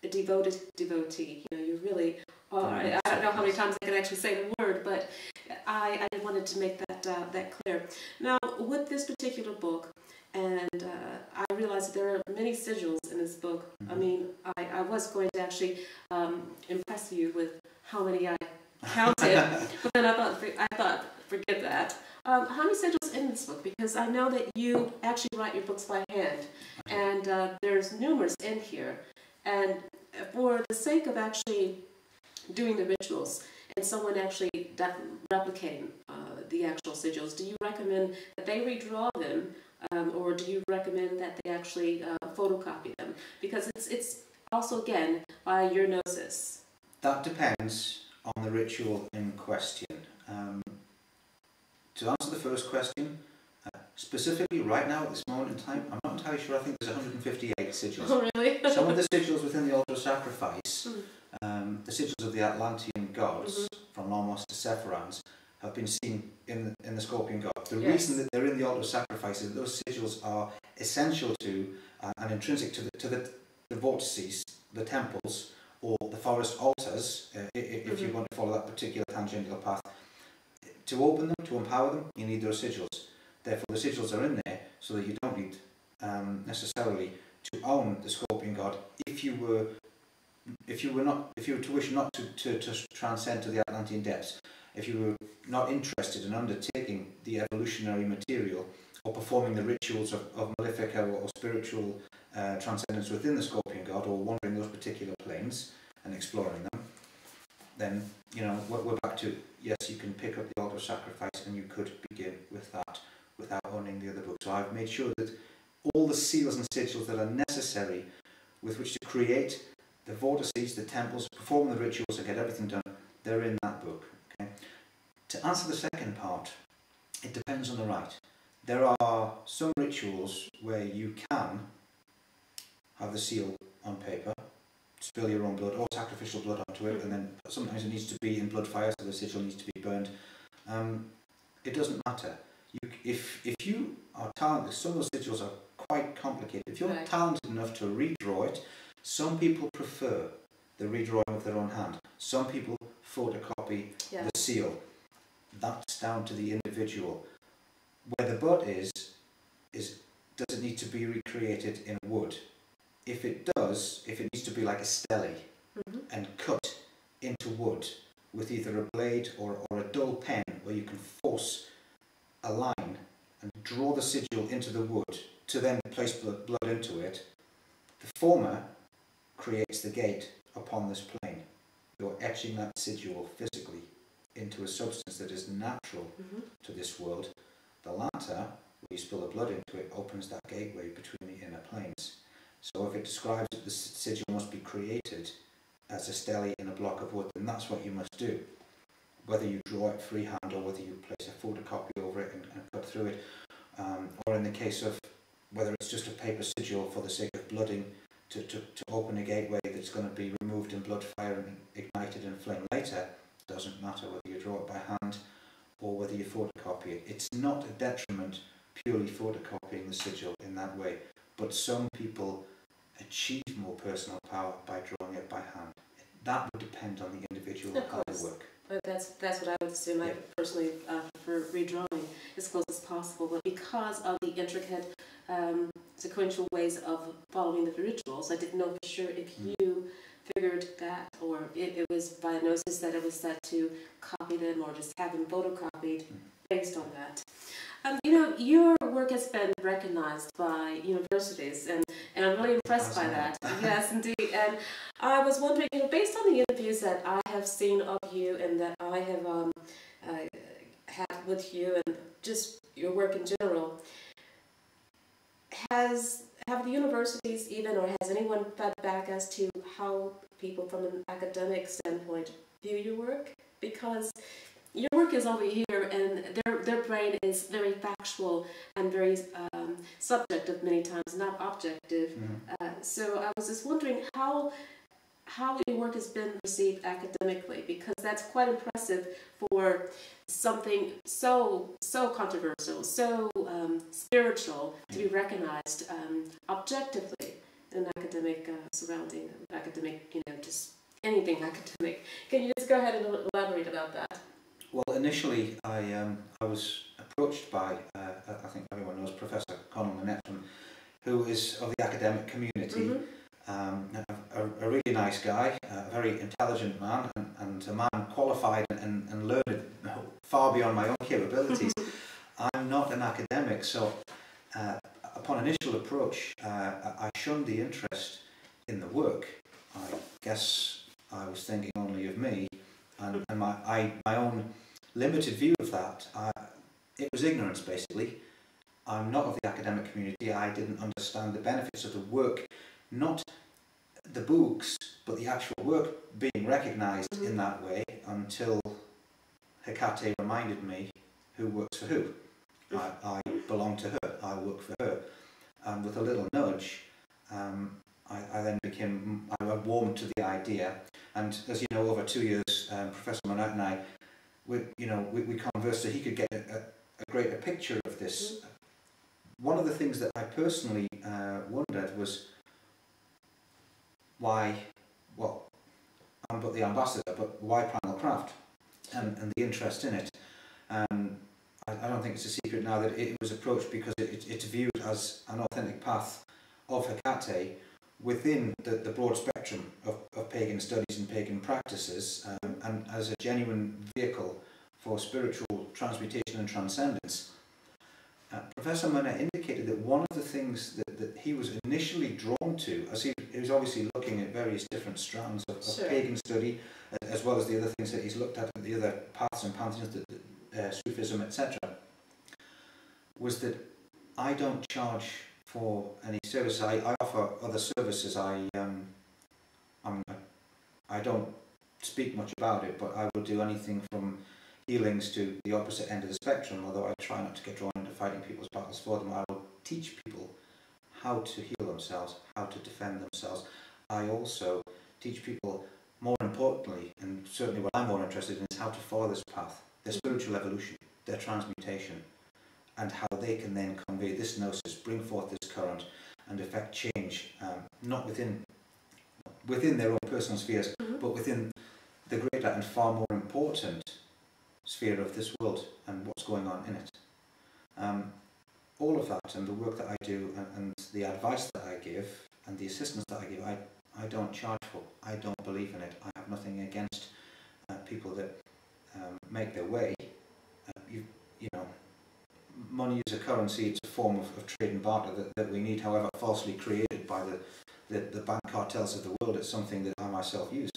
a devoted devotee. You know, you really are. I, I don't know how many times I can actually say the word, but I, I wanted to make that uh, that clear. Now, with this particular book, and uh, I realize that there are many sigils in this book. I mean, I, I was going to actually um, impress you with how many I counted, but then I thought I thought forget that. Um, how many sigils in this book? Because I know that you actually write your books by hand, and uh, there's numerous in here. And for the sake of actually doing the rituals and someone actually replicating uh, the actual sigils, do you recommend that they redraw them, um, or do you recommend that they actually uh, photocopy them? Because it's it's also again by your gnosis. That depends on the ritual in question. Um, to answer the first question, uh, specifically right now at this moment in time, I'm not entirely sure. I think there's 158 sigils. Oh really? Some of the sigils within the altar of sacrifice, Mm. um, the sigils of the Atlantean gods, Mhm. from Lamos to Sepheranz, have been seen in the, in the Scorpion God. The Yes. reason that they're in the altar of sacrifice is that those sigils are essential to uh, and intrinsic to the, to the, the vortices, the temples, or the forest altars, uh, i- i- if you Mhm. want to follow that particular tangential path. To open them, to empower them, you need those sigils. Therefore, the sigils are in there so that you don't need um, necessarily to own the Scorpion God if you were if you were not if you were to wish not to, to, to transcend to the Atlantean depths, if you were not interested in undertaking the evolutionary material or performing the rituals of, of Malefica or, or spiritual uh, transcendence within the Scorpion God or wandering those particular planes and exploring them, then you know we're, we're back to yes, you can pick up the altar sacrifice and you could begin with that without owning the other book. So I've made sure that all the seals and sigils that are necessary with which to create the vortices, the temples, perform the rituals and get everything done, they're in that book. Okay? To answer the second part, it depends on the rite. There are some rituals where you can have the seal on paper, spill your own blood or sacrificial blood onto it, and then sometimes it needs to be in blood fire, so the sigil needs to be burned. Um, it doesn't matter. You, if if you are talented, some of those sigils are quite complicated. If you're Right. talented enough to redraw it, some people prefer the redrawing of their own hand. Some people photocopy Yeah. the seal. That's down to the individual. Where the but is, is does it need to be recreated in wood? If it does, if it needs to be like a stele Mhm. and cut into wood with either a blade or, or a dull pen where you can force a line and draw the sigil into the wood to then place blood, blood into it, the former creates the gate upon this plane. You're etching that sigil physically into a substance that is natural Mhm. to this world. The latter, where you spill the blood into it, opens that gateway between the inner planes. So if it describes that the sigil must be created as a stele in a block of wood, then that's what you must do. Whether you draw it freehand or whether you place a photocopy over it and, and cut through it, um, or in the case of whether it's just a paper sigil for the sake of blooding to, to, to open a gateway that's going to be removed in blood fire and ignited in flame later, doesn't matter whether you draw it by hand or whether you photocopy it. It's not a detriment purely photocopying the sigil in that way, but some people achieve more personal power by drawing it by hand. That would depend on the individual Of how they work. But that's that's what I would assume. I personally uh, prefer redrawing as close as possible, but because of the intricate um, sequential ways of following the rituals, I didn't know for sure if Mm. you figured that, or it, it was by gnosis that it was set to copy them or just have them photocopied based on that. Um, you know, your work has been recognized by universities, and, and I'm really impressed by that. yes, indeed. And I was wondering, you know, based on the interviews that I have seen of you and that I have um, uh, had with you, and just your work in general, has have the universities even, or has anyone fed back as to how people from an academic standpoint view your work? Because your work is over here and their, their brain is very factual and very um, subjective many times, not objective. Mm -hmm. uh, so I was just wondering how how your work has been received academically because that's quite impressive for something so so controversial, so um, spiritual to be recognized um, objectively in an academic uh, surrounding, academic, you know, just anything academic. Can you just go ahead and elaborate about that? Well, initially I um, I was approached by uh, I think everyone knows Professor Conall Manette, who is of the academic community. Mm -hmm. um, a, a, really nice guy, a very intelligent man, and, and a man qualified and, and learned far beyond my own capabilities. I'm not an academic, so uh, upon initial approach, uh, I shunned the interest in the work. I guess I was thinking only of me, and, and my, I, my own limited view of that, I, it was ignorance basically. I'm not of the academic community, I didn't understand the benefits of the work, not the books, but the actual work being recognised mm -hmm. in that way until Hecate reminded me who works for who. I, I belong to her, I work for her. And with a little nudge, um, I, I, then became, I warmed to the idea. And as you know, over two years, um, Professor Manette and I, we, you know, we, we conversed so he could get a, a, greater picture of this. Mm. One of the things that I personally uh, wondered was why, well, I'm but the ambassador, but why Primal Craft and, and the interest in it. Um, I, I don't think it's a secret now that it was approached because it, it's viewed as an authentic path of Hecate within the, the broad spectrum of, of pagan studies and pagan practices um, and as a genuine vehicle for spiritual transmutation and transcendence. Uh, Professor Manette indicated that one of the things that, that he was initially drawn to, as he, he was obviously looking at various different strands of, of sure. pagan study, as well as the other things that he's looked at, the other paths and pantheons, the, uh, Sufism, etc., was that I don't charge for any service. I, I offer other services. I um, I'm, I don't speak much about it, but I will do anything from healings to the opposite end of the spectrum, although I try not to get drawn into fighting people's battles for them. I will teach people how to heal themselves, how to defend themselves. I also teach people, more importantly, and certainly what I'm more interested in, is how to follow this path, their spiritual evolution, their transmutation, and how they can then convey this gnosis, bring forth this current, and effect change, um, not within within their own personal spheres, mm -hmm. but within the greater and far more important sphere of this world and what's going on in it. Um, all of that and the work that I do and, and, the advice that I give and the assistance that I give, I, I don't charge for. I don't believe in it. I have nothing against uh, people that um, make their way. Uh, you, you know, money is a currency, it's a form of, of trade and barter that, that we need, however falsely created by the, the, the bank cartels of the world. It's something that I myself use.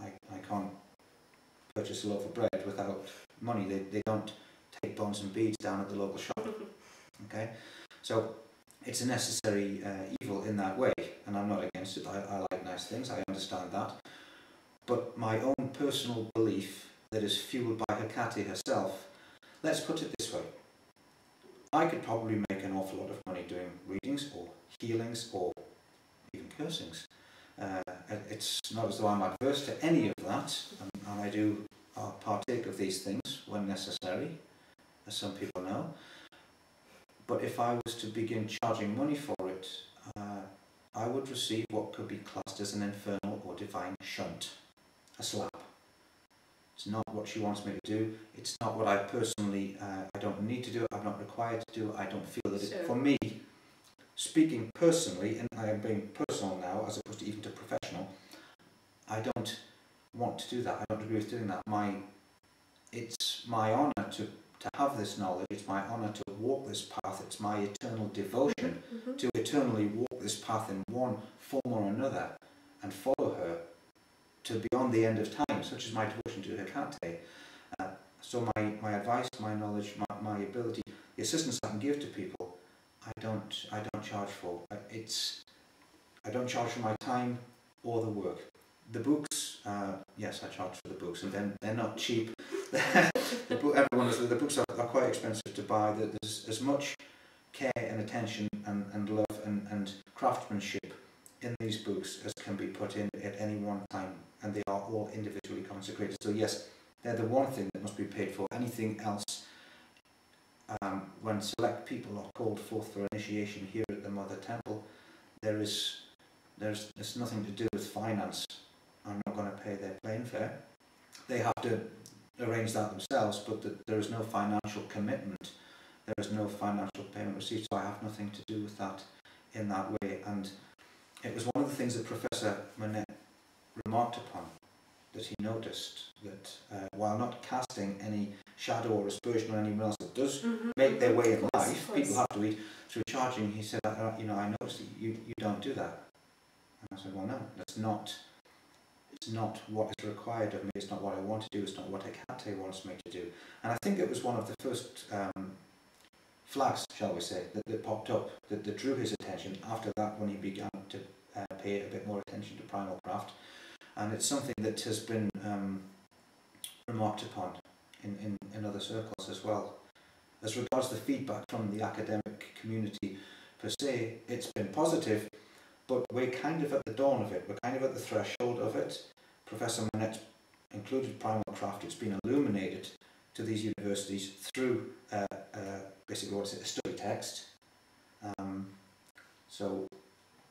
I, I can't purchase a loaf of bread without money. They, they don't take bonds and beads down at the local shop. Okay, so it's a necessary uh, evil in that way, and I'm not against it. I, I like nice things, I understand that. But my own personal belief that is fueled by Hecate herself, let's put it this way. I could probably make an awful lot of money doing readings or healings or even cursings. Uh, it's not as though I'm adverse to any of that, and, and I do uh, partake of these things when necessary, as some people know. But if I was to begin charging money for it, uh, I would receive what could be classed as an infernal or divine shunt, a slap. It's not what she wants me to do. It's not what I personally, uh, I don't need to do. I'm not required to do. I don't feel that it, for me, speaking personally, and I am being personal now as opposed to even to professional, I don't want to do that. I don't agree with doing that. My, it's my honour to, to have this knowledge. It's my honour to walk this path. It's my eternal devotion Mhm. to eternally walk this path in one form or another and follow her to beyond the end of time, such as my devotion to Hecate. Uh, so my, my advice, my knowledge, my, my ability, the assistance I can give to people, I don't I don't charge for. Uh, It's I don't charge for my time or the work. The books, uh, yes, I charge for the books, and then they're not cheap. the book, everyone the books are, are quite expensive to buy. There's as much care and attention and, and love and, and craftsmanship in these books as can be put in at any one time, and they are all individually consecrated. So yes, they're the one thing that must be paid for. Anything else, um, when select people are called forth for initiation here at the Mother Temple, there is there's there's nothing to do with finance. I'm not going to pay their plane fare. They have to arrange that themselves, but the, there is no financial commitment. There is no financial payment receipt, so I have nothing to do with that in that way. And it was one of the things that Professor Monet remarked upon that he noticed that uh, while not casting any shadow or aspersion on anyone else that does Mhm. make their way in course, life, people have to eat through charging. He said, uh, you know, I noticed that you, you don't do that. And I said, well, no, that's not. It's not what is required of me. It's not what I want to do. It's not what Hecate wants me to do. And I think it was one of the first um, flags, shall we say, that, that popped up that, that drew his attention. After that, when he began to uh, pay a bit more attention to primal craft, and it's something that has been um, remarked upon in, in, in other circles as well. As regards the feedback from the academic community per se, it's been positive, but we're kind of at the dawn of it, we're kind of at the threshold of it. Professor Manette included primal craft, it's been illuminated to these universities through uh, uh, basically what's it, a study text. Um, so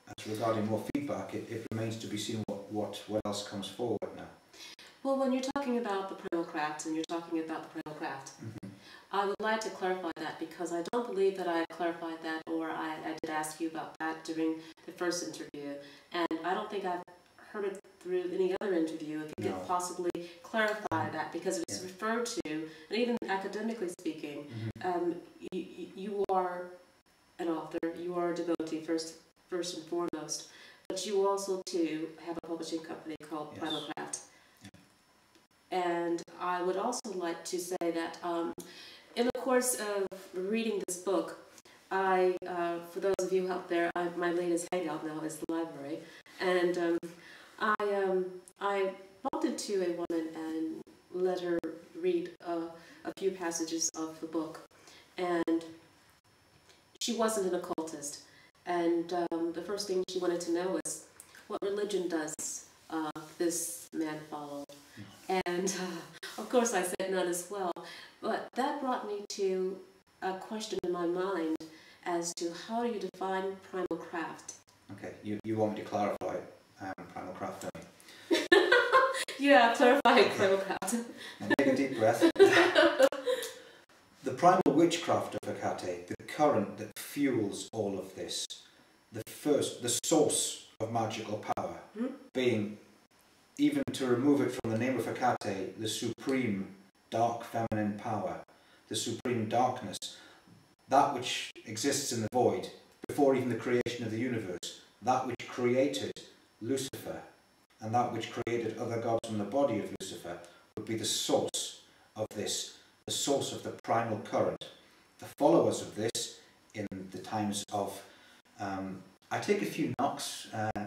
as regarding more feedback, it, it remains to be seen what, what, what else comes forward now. Well, when you're talking about the primal craft and you're talking about the primal craft, Mhm. I would like to clarify that because I don't believe that I clarified that or I, I did ask you about that during the first interview. And I don't think I've heard it through any other interview. If you No. could possibly clarify that because it's Yeah. referred to, and even academically speaking, Mhm. um, you, you are an author, you are a devotee first, first and foremost, but you also too have a publishing company called Yes. Primal Craft. And I would also like to say that um, in the course of reading this book, I, uh, for those of you out there, I, my latest hangout now is the library, and um, I, um, I bumped into a woman and let her read uh, a few passages of the book, and she wasn't an occultist, and um, the first thing she wanted to know was what religion does uh, this man follow, and uh, of course I said none as well, but that brought me to a question in my mind as to how do you define primal craft? Okay, you, you want me to clarify um, primal craft, you? Yeah, clarifying primal craft. Now take a deep breath. the primal witchcraft of Hecate, the current that fuels all of this, the first, the source of magical power, Hmm? being, even to remove it from the name of Hecate, the supreme dark feminine power, the supreme darkness, that which exists in the void, before even the creation of the universe, that which created Lucifer, and that which created other gods from the body of Lucifer, would be the source of this, the source of the primal current. The followers of this, in the times of, um, I take a few knocks uh,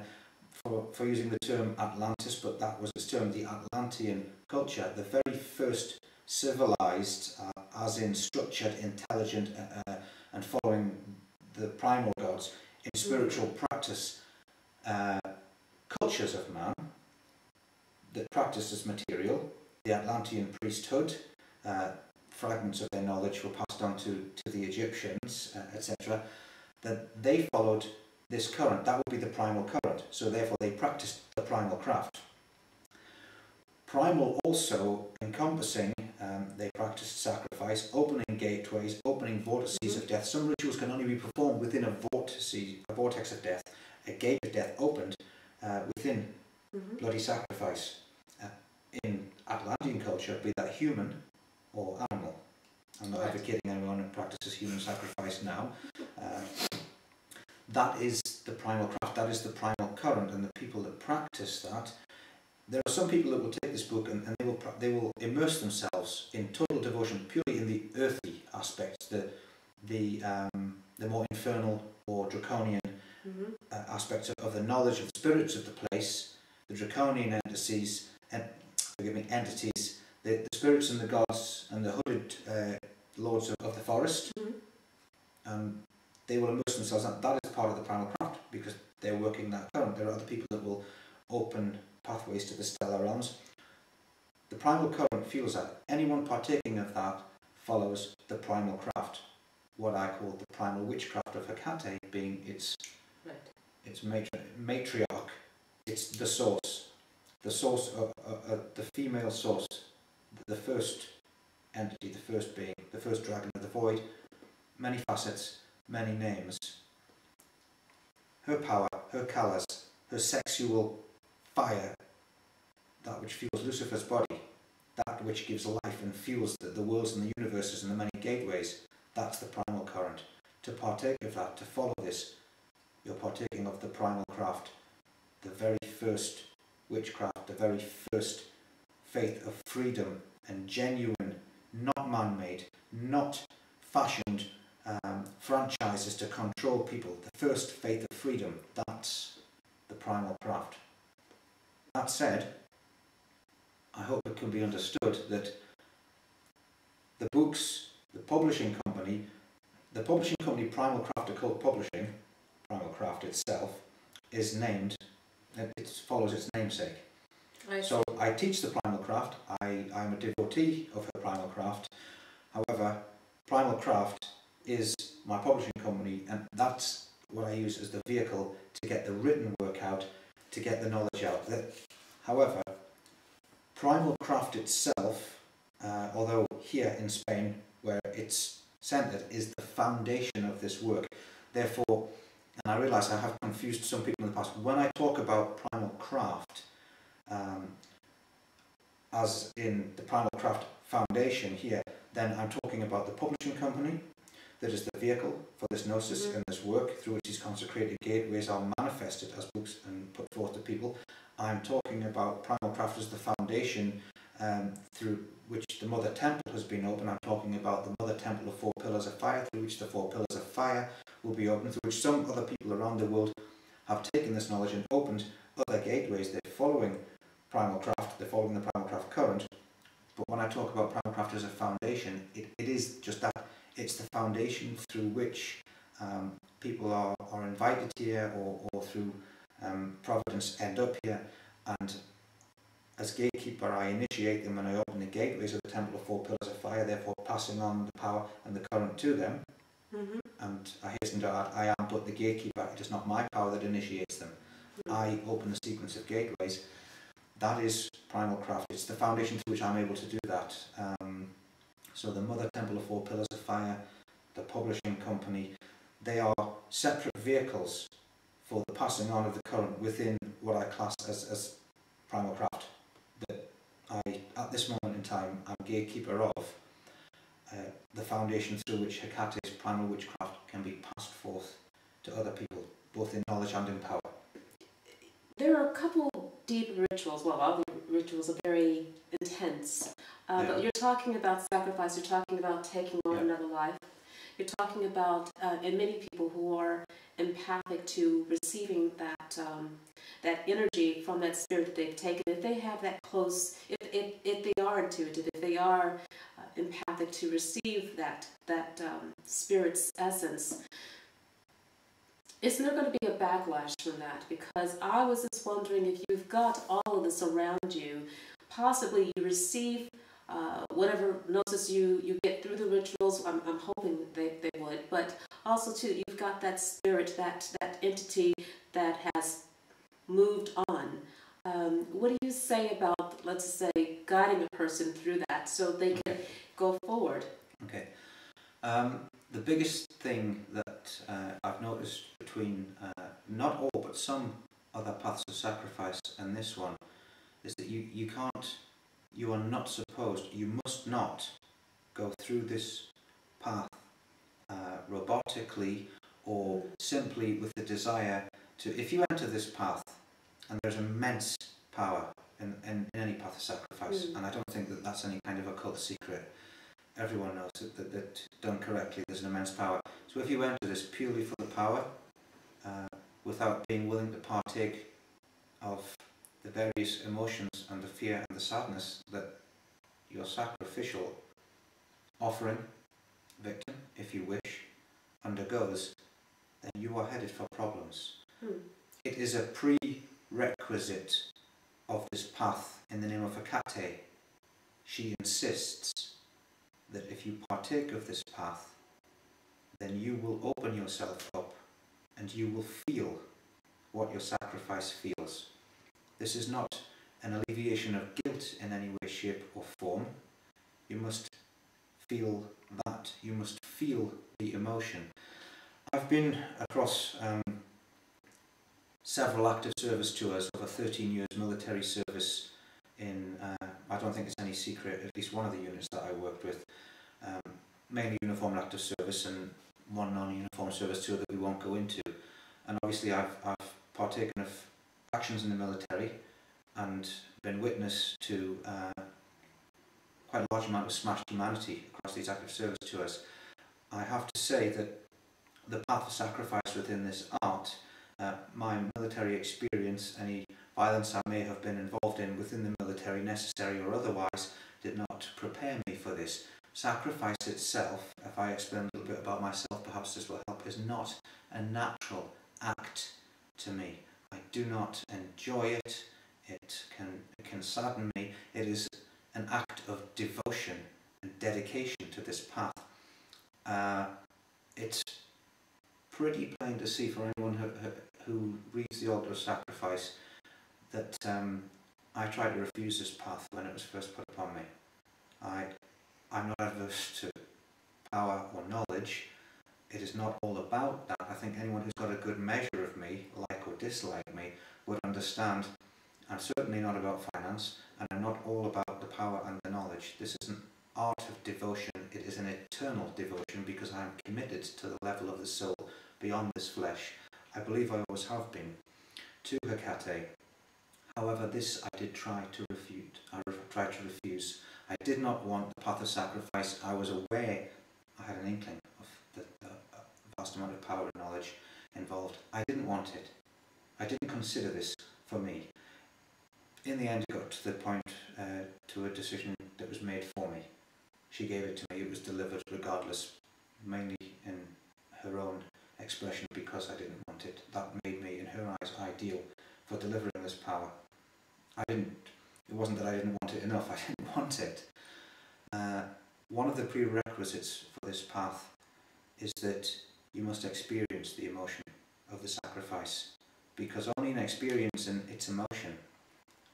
for, for using the term Atlantis, but that was its term, the Atlantean culture, the very first civilized, uh, as in structured, intelligent, uh, uh, and following the primal gods in spiritual practice uh, cultures of man that practiced this material, the Atlantean priesthood, uh, fragments of their knowledge were passed on to, to the Egyptians, uh, etc., that they followed this current. That would be the primal current. So therefore they practiced the primal craft. Primal also encompassing, um, they practiced sacrifice, opening gateways, opening vortices of death. Some rituals can only be performed within a vortice, a vortex of death, a gate of death opened uh, within Mhm. bloody sacrifice. Uh, in Atlantean culture, be that human or animal. I'm not Right. advocating anyone who practices human sacrifice now. Uh, that is the primal craft, that is the primal current, and the people that practice that. There are some people that will take this book and, and they will they will immerse themselves in total devotion, purely in the earthly aspects, the the um, the more infernal or draconian Mhm. uh, aspects of, the knowledge of the spirits of the place, the draconian entities, and forgive me, entities, the, the spirits and the gods and the hooded uh, lords of, of the forest, Mhm. and they will immerse themselves. And that is part of the primal craft because they're working that current. There are other people that will open pathways to the stellar realms. The primal current feels that anyone partaking of that follows the primal craft, what I call the primal witchcraft of Hecate, being its Right. it's matri- matriarch. It's the source, the source of, of, of the female source, the first entity, the first being, the first dragon of the void. Many facets, many names. Her power, her colours, her sexual fire, that which fuels Lucifer's body, that which gives life and fuels the, the worlds and the universes and the many gateways. That's the primal current. To partake of that, to follow this, you're partaking of the primal craft, the very first witchcraft, the very first faith of freedom and genuine, not man made, not fashioned um, franchises to control people. The first faith of freedom, that's the primal craft. That said, I hope it can be understood that the books, the publishing company, the publishing company Primal Craft Occult Publishing, Primal Craft itself, is named, it follows its namesake. I So I teach the Primal Craft, I, I'm a devotee of her Primal Craft. However, Primal Craft is my publishing company, and that's what I use as the vehicle to get the written work out, to get the knowledge out. That, however, Primal Craft itself, uh, although here in Spain, where it's centered, is the foundation of this work. Therefore, and I realise I have confused some people in the past. When I talk about Primal Craft, um, as in the Primal Craft Foundation here, then I'm talking about the publishing company that is the vehicle for this gnosis Mhm. and this work through which these consecrated gateways are manifested as books and put forth to people. I'm talking about Primal Craft as the foundation um, through which the Mother Temple has been opened. I'm talking about the Mother Temple of Four Pillars of Fire, through which the Four Pillars of Fire will be opened, through which some other people around the world have taken this knowledge and opened other gateways. They're following Primal Craft, they're following the Primal Craft current. But when I talk about Primal Craft as a foundation, it, it is just that. It's the foundation through which um, people are, are invited here or, or through um, Providence end up here. And as gatekeeper, I initiate them and I open the gateways of the Temple of Four Pillars of Fire, therefore passing on the power and the current to them. Mhm. And I hasten to add, I am but the gatekeeper. It is not my power that initiates them. I open the sequence of gateways. That is primal craft. It's the foundation through which I'm able to do that. Um, so the Mother Temple of Four Pillars of Fire, the publishing company, they are separate vehicles for the passing on of the current within what I class as, as primal craft. That I, at this moment in time, am gatekeeper of. Uh, the foundation through which Hecate's primal witchcraft can be passed forth to other people, both in knowledge and in power. There are a couple deep rituals. Well, all the rituals are very intense. Uh, But you're talking about sacrifice. You're talking about taking on Yeah. another life. You're talking about, uh, and many people who are empathic to receiving that um, that energy from that spirit that they've taken. If they have that close, if if, if they are intuitive, if they are uh, empathic to receive that that um, spirit's essence, isn't there going to be a backlash from that? Because I was just wondering if you've got all of this around you, possibly you receive uh, whatever gnosis you, you get through the rituals. I'm, I'm hoping they, they would, but also too, you've got that spirit, that that entity that has moved on. Um, what do you say about, let's say, guiding a person through that so they can go forward? Okay. Um, the biggest thing that uh, I've noticed between uh, not all but some other paths of sacrifice and this one is that you, you can't, you are not supposed, you must not go through this path uh, robotically or simply with the desire to, if you enter this path and there's immense power in, in, in any path of sacrifice, Mm. and I don't think that that's any kind of occult secret. Everyone knows that, that, that done correctly, there's an immense power. So if you enter this purely for the power, uh, without being willing to partake of the various emotions and the fear and the sadness that your sacrificial offering, victim, if you wish, undergoes, then you are headed for problems. Hmm. It is a prerequisite of this path in the name of Hecate. She insists that if you partake of this path, then you will open yourself up and you will feel what your sacrifice feels. This is not an alleviation of guilt in any way, shape, or form. You must feel that. You must feel the emotion. I've been across um, several active service tours over 13 years military service in, uh, I don't think it's any secret, at least one of the units that I worked with, um, mainly uniformed active service and one non-uniform service tour that we won't go into. And obviously I've, I've partaken of actions in the military and been witness to uh, quite a large amount of smashed humanity across these active service tours. I have to say that the path of sacrifice within this art, uh, my military experience, any violence I may have been involved in within the military, necessary or otherwise, did not prepare me for this. Sacrifice itself, if I explain a little bit about myself, perhaps this will help, is not a natural act to me. I do not enjoy it. It can, it can sadden me. It is an act of devotion and dedication to this path. Uh, it's pretty plain to see for anyone who, who, reads the altar of sacrifice that um, I tried to refuse this path when it was first put upon me. I, I'm not adverse to power or knowledge. It is not all about that. I think anyone who's got a good measure of me, like or dislike me, would understand I'm certainly not about finance, and I'm not all about the power and the knowledge. This is an art of devotion. It is an eternal devotion because I am committed to the level of the soul beyond this flesh. I believe I always have been to Hecate. However, this I did try to refute. I tried to refuse. I did not want the path of sacrifice. I was aware. I had an inkling of the, the vast amount of power and knowledge involved. I didn't want it. I didn't consider this for me in the end, it got to the point uh, to a decision that was made for me. She gave it to me. It was delivered regardless, mainly in her own expression because I didn't want it. That made me, in her eyes, ideal for delivering this power. I didn't. It wasn't that I didn't want it enough. I didn't want it. Uh, one of the prerequisites for this path is that you must experience the emotion of the sacrifice, because only in experiencing its emotion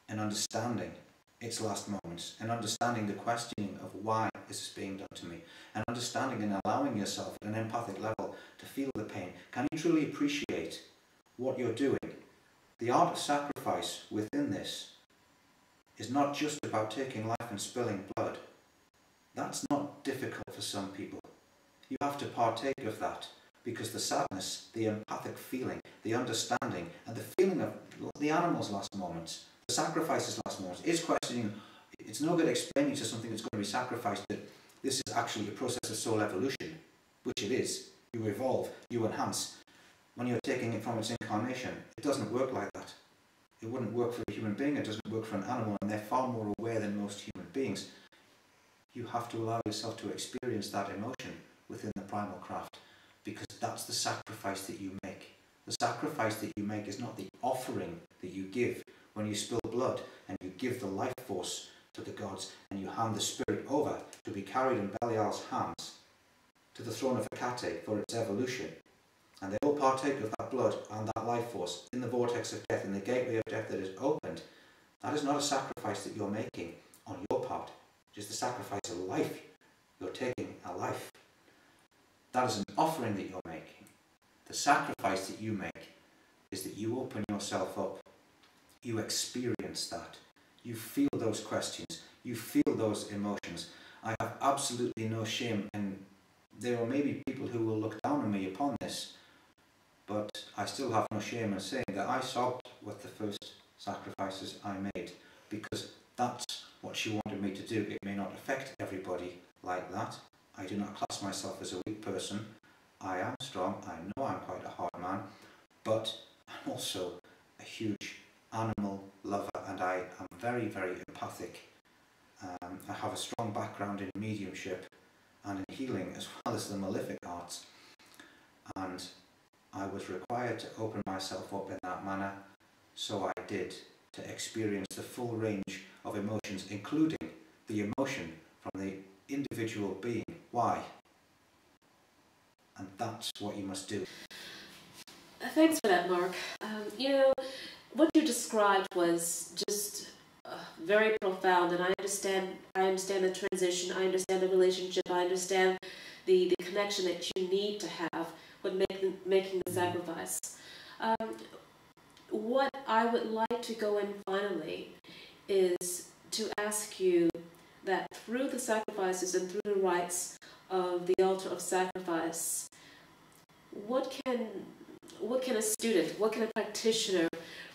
and understanding its last moments and understanding the questioning of why this is being done to me and understanding and allowing yourself at an empathic level to feel the pain can you truly appreciate what you're doing? The art of sacrifice within this is not just about taking life and spilling blood. That's not difficult for some people. You have to partake of that because the sadness the empathic feeling the understanding and the feeling of the animal's last moments the sacrifices last moments is questioning. It's no good explaining to something that's going to be sacrificed that this is actually a process of soul evolution which it is. You evolve you enhance. When you're taking it from its incarnation it doesn't work like that. It wouldn't work for a human being it doesn't work for an animal and they're far more aware than most human beings. You have to allow yourself to experience that emotion within the primal craft because that's the sacrifice that you make the sacrifice that you make is not the offering that you give when you spill blood and you give the life force to the gods and you hand the spirit over to be carried in Belial's hands to the throne of Hecate for its evolution. And they all partake of that blood and that life force in the vortex of death, in the gateway of death that is opened. That is not a sacrifice that you're making on your part. It is the sacrifice of life. You're taking a life. That is an offering that you're making. The sacrifice that you make is that you open yourself up, you experience that, you feel those questions, you feel those emotions. I have absolutely no shame, and there are maybe people who will look down on me upon this, but I still have no shame in saying that I sobbed with the first sacrifices I made because that's what she wanted me to do. It may not affect everybody like that. I do not class myself as a weak person. I am strong. I know I'm quite a hard man, but I'm also a huge animal lover and I am very, very empathic. Um, I have a strong background in mediumship and in healing as well as the malefic arts. And I was required to open myself up in that manner, so I did to experience the full range of emotions, including the emotion from the individual being. Why? And that's what you must do. Uh, thanks for that, Mark. Um, you know, what you described was just uh, very profound, and I understand. I understand the transition. I understand the relationship. I understand the the connection that you need to have with making making the sacrifice. Um, what I would like to go in finally is to ask you that through the sacrifices and through the rites of the altar of sacrifice, what can what can a student, what can a practitioner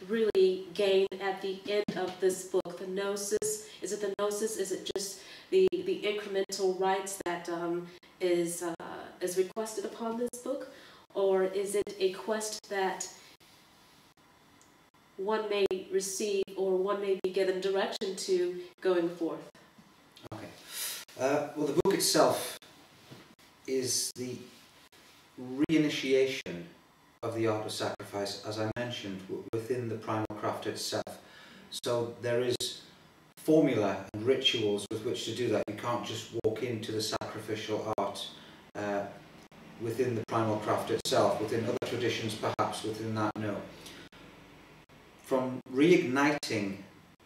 really gain at the end of this book? The gnosis, is it the gnosis? Is it just the, the incremental rites that um, is uh, is requested upon this book? Or is it a quest that one may receive or one may be given direction to going forth? Uh, well, the book itself is the reinitiation of the art of sacrifice, as I mentioned, within the primal craft itself. So there is formula and rituals with which to do that. You can't just walk into the sacrificial art uh, within the primal craft itself, within other traditions perhaps, within that, no. From reigniting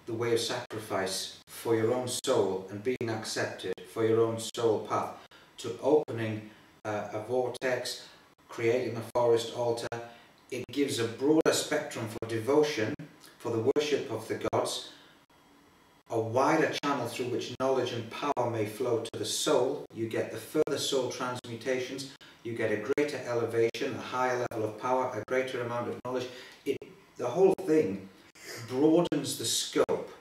the way of sacrifice for your own soul and being accepted for your own soul path to opening uh, a vortex, creating a forest altar, it gives a broader spectrum for devotion, for the worship of the gods, a wider channel through which knowledge and power may flow to the soul. You get the further soul transmutations, you get a greater elevation, a higher level of power, a greater amount of knowledge. It, the whole thing broadens the scope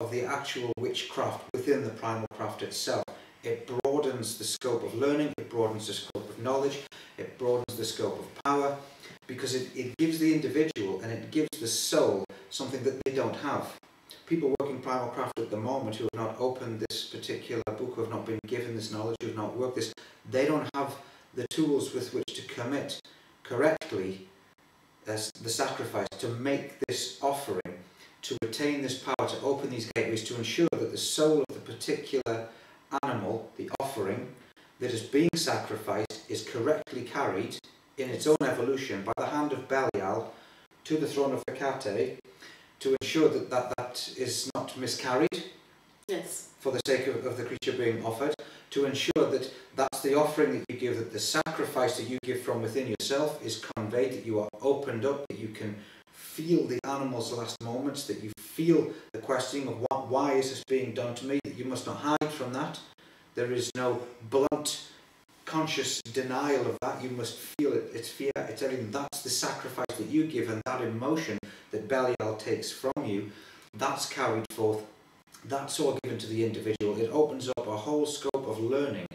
of the actual witchcraft within the primal craft itself. It broadens the scope of learning, it broadens the scope of knowledge, it broadens the scope of power, because it, it gives the individual and it gives the soul something that they don't have. People working primal craft at the moment who have not opened this particular book, who have not been given this knowledge, who have not worked this, they don't have the tools with which to commit correctly uh, as the sacrifice, to make this offering, to retain this power, to open these gateways, to ensure that the soul of the particular animal, the offering, that is being sacrificed is correctly carried in its own evolution by the hand of Belial to the throne of Hecate to ensure that that, that is not miscarried yes. for the sake of, of the creature being offered, to ensure that that's the offering that you give, that the sacrifice that you give from within yourself is conveyed, that you are opened up, that you can feel the animal's last moments, that you feel the questioning of what, why is this being done to me, that you must not hide from that. There is no blunt conscious denial of that. You must feel it. It's fear. It's everything. That's the sacrifice that you give, and that emotion that Belial takes from you, that's carried forth. That's all given to the individual. It opens up a whole scope of learning,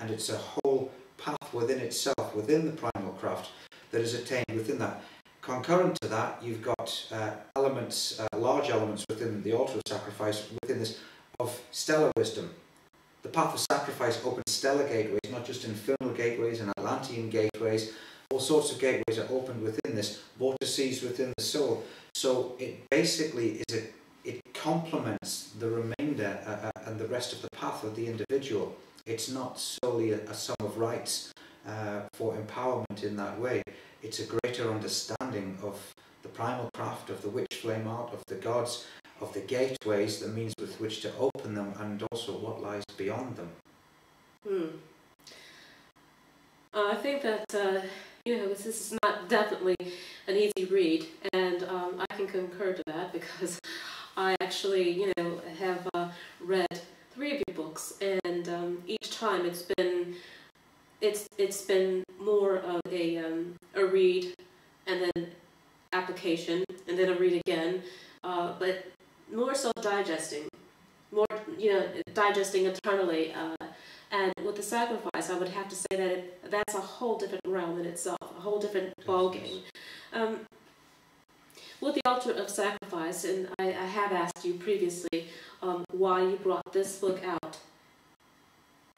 and it's a whole path within itself, within the primal craft, that is attained within that. Concurrent to that, you've got uh, elements, uh, large elements within the altar of sacrifice, within this, of stellar wisdom. The path of sacrifice opens stellar gateways, not just infernal gateways and Atlantean gateways. All sorts of gateways are opened within this, vortices within the soul. So it basically is a, it complements the remainder uh, uh, and the rest of the path of the individual. It's not solely a, a sum of rites uh, for empowerment in that way. It's a greater understanding of the primal craft, of the witch flame art, of the gods, of the gateways, the means with which to open them, and also what lies beyond them. Hmm. Uh, I think that uh, you know this is not not definitely an easy read, and um, I can concur to that because I actually, you know, have uh, read three of your books, and um, each time it's been it's it's been more of a um, a read and then application and then a read again, uh, but more so digesting, more you know digesting internally. Uh, and with the sacrifice, I would have to say that it, that's a whole different realm in itself, a whole different ballgame. Um, with the altar of sacrifice, and I, I have asked you previously um, why you brought this book out,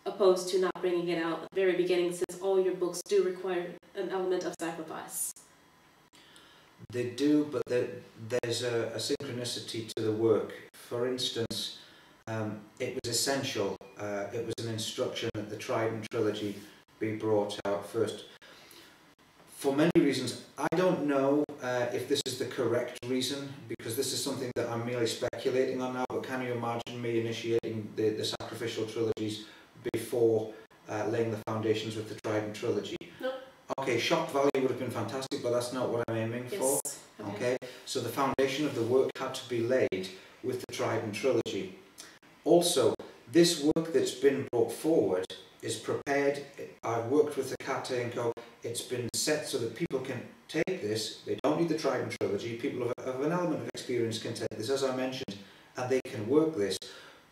opposed to not bringing it out at the very beginning, since all your books do require an element of sacrifice. They do, but there's a, a synchronicity to the work. For instance, um, it was essential, uh, it was an instruction that the Trident trilogy be brought out first. For many reasons, I don't know uh, if this is the correct reason, because this is something that I'm merely speculating on now, but can you imagine me initiating the, the sacrificial trilogies before uh, laying the foundations with the Trident trilogy? Okay, shock value would have been fantastic, but that's not what I'm aiming yes. for. Okay. okay, so the foundation of the work had to be laid with the Trident trilogy. Also, this work that's been brought forward is prepared. I've worked with the Hecate and Co. It's been set so that people can take this. They don't need the Trident trilogy. People of, of an element of experience can take this, as I mentioned, and they can work this.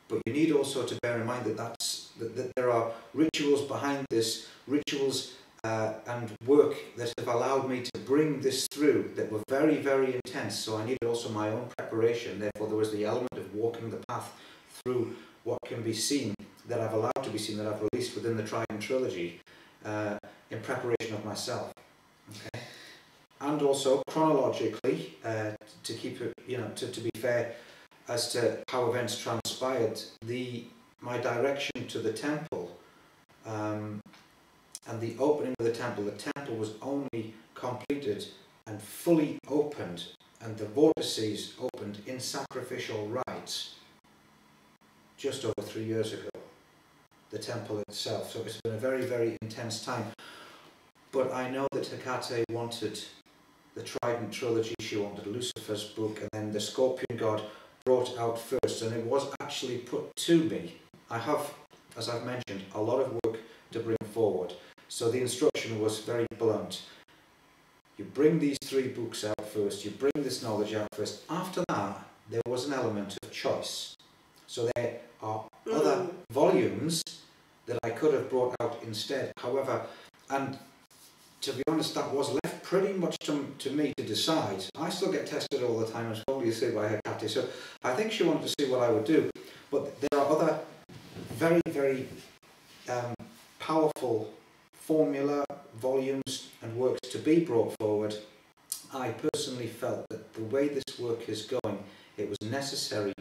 But you need also to bear in mind that, that's, that, that there are rituals behind this, rituals uh, and work that have allowed me to bring this through that were very, very intense. So I needed also my own preparation. Therefore, there was the element of walking the path through what can be seen, that I've allowed to be seen, that I've released within the Trident trilogy uh, in preparation of myself. Okay? And also chronologically, uh, to keep it, you know, to, to be fair as to how events transpired, the my direction to the temple um, and the opening of the temple, the temple was only completed and fully opened and the vortices opened in sacrificial rites just over three years ago, the temple itself. So it's been a very, very intense time. But I know that Hecate wanted the Trident trilogy, she wanted Lucifer's book, and then the Scorpion God brought out first, and it was actually put to me. I have, as I've mentioned, a lot of work to bring forward. So the instruction was very blunt. You bring these three books out first, you bring this knowledge out first. After that, there was an element of choice. So there are mm. other volumes that I could have brought out instead. However, and to be honest, that was left pretty much to, to me to decide. I still get tested all the time, as probably you say by Hecate. So I think she wanted to see what I would do. But there are other very, very um, formula, volumes, and works to be brought forward. I personally felt that the way this work is going, it was necessary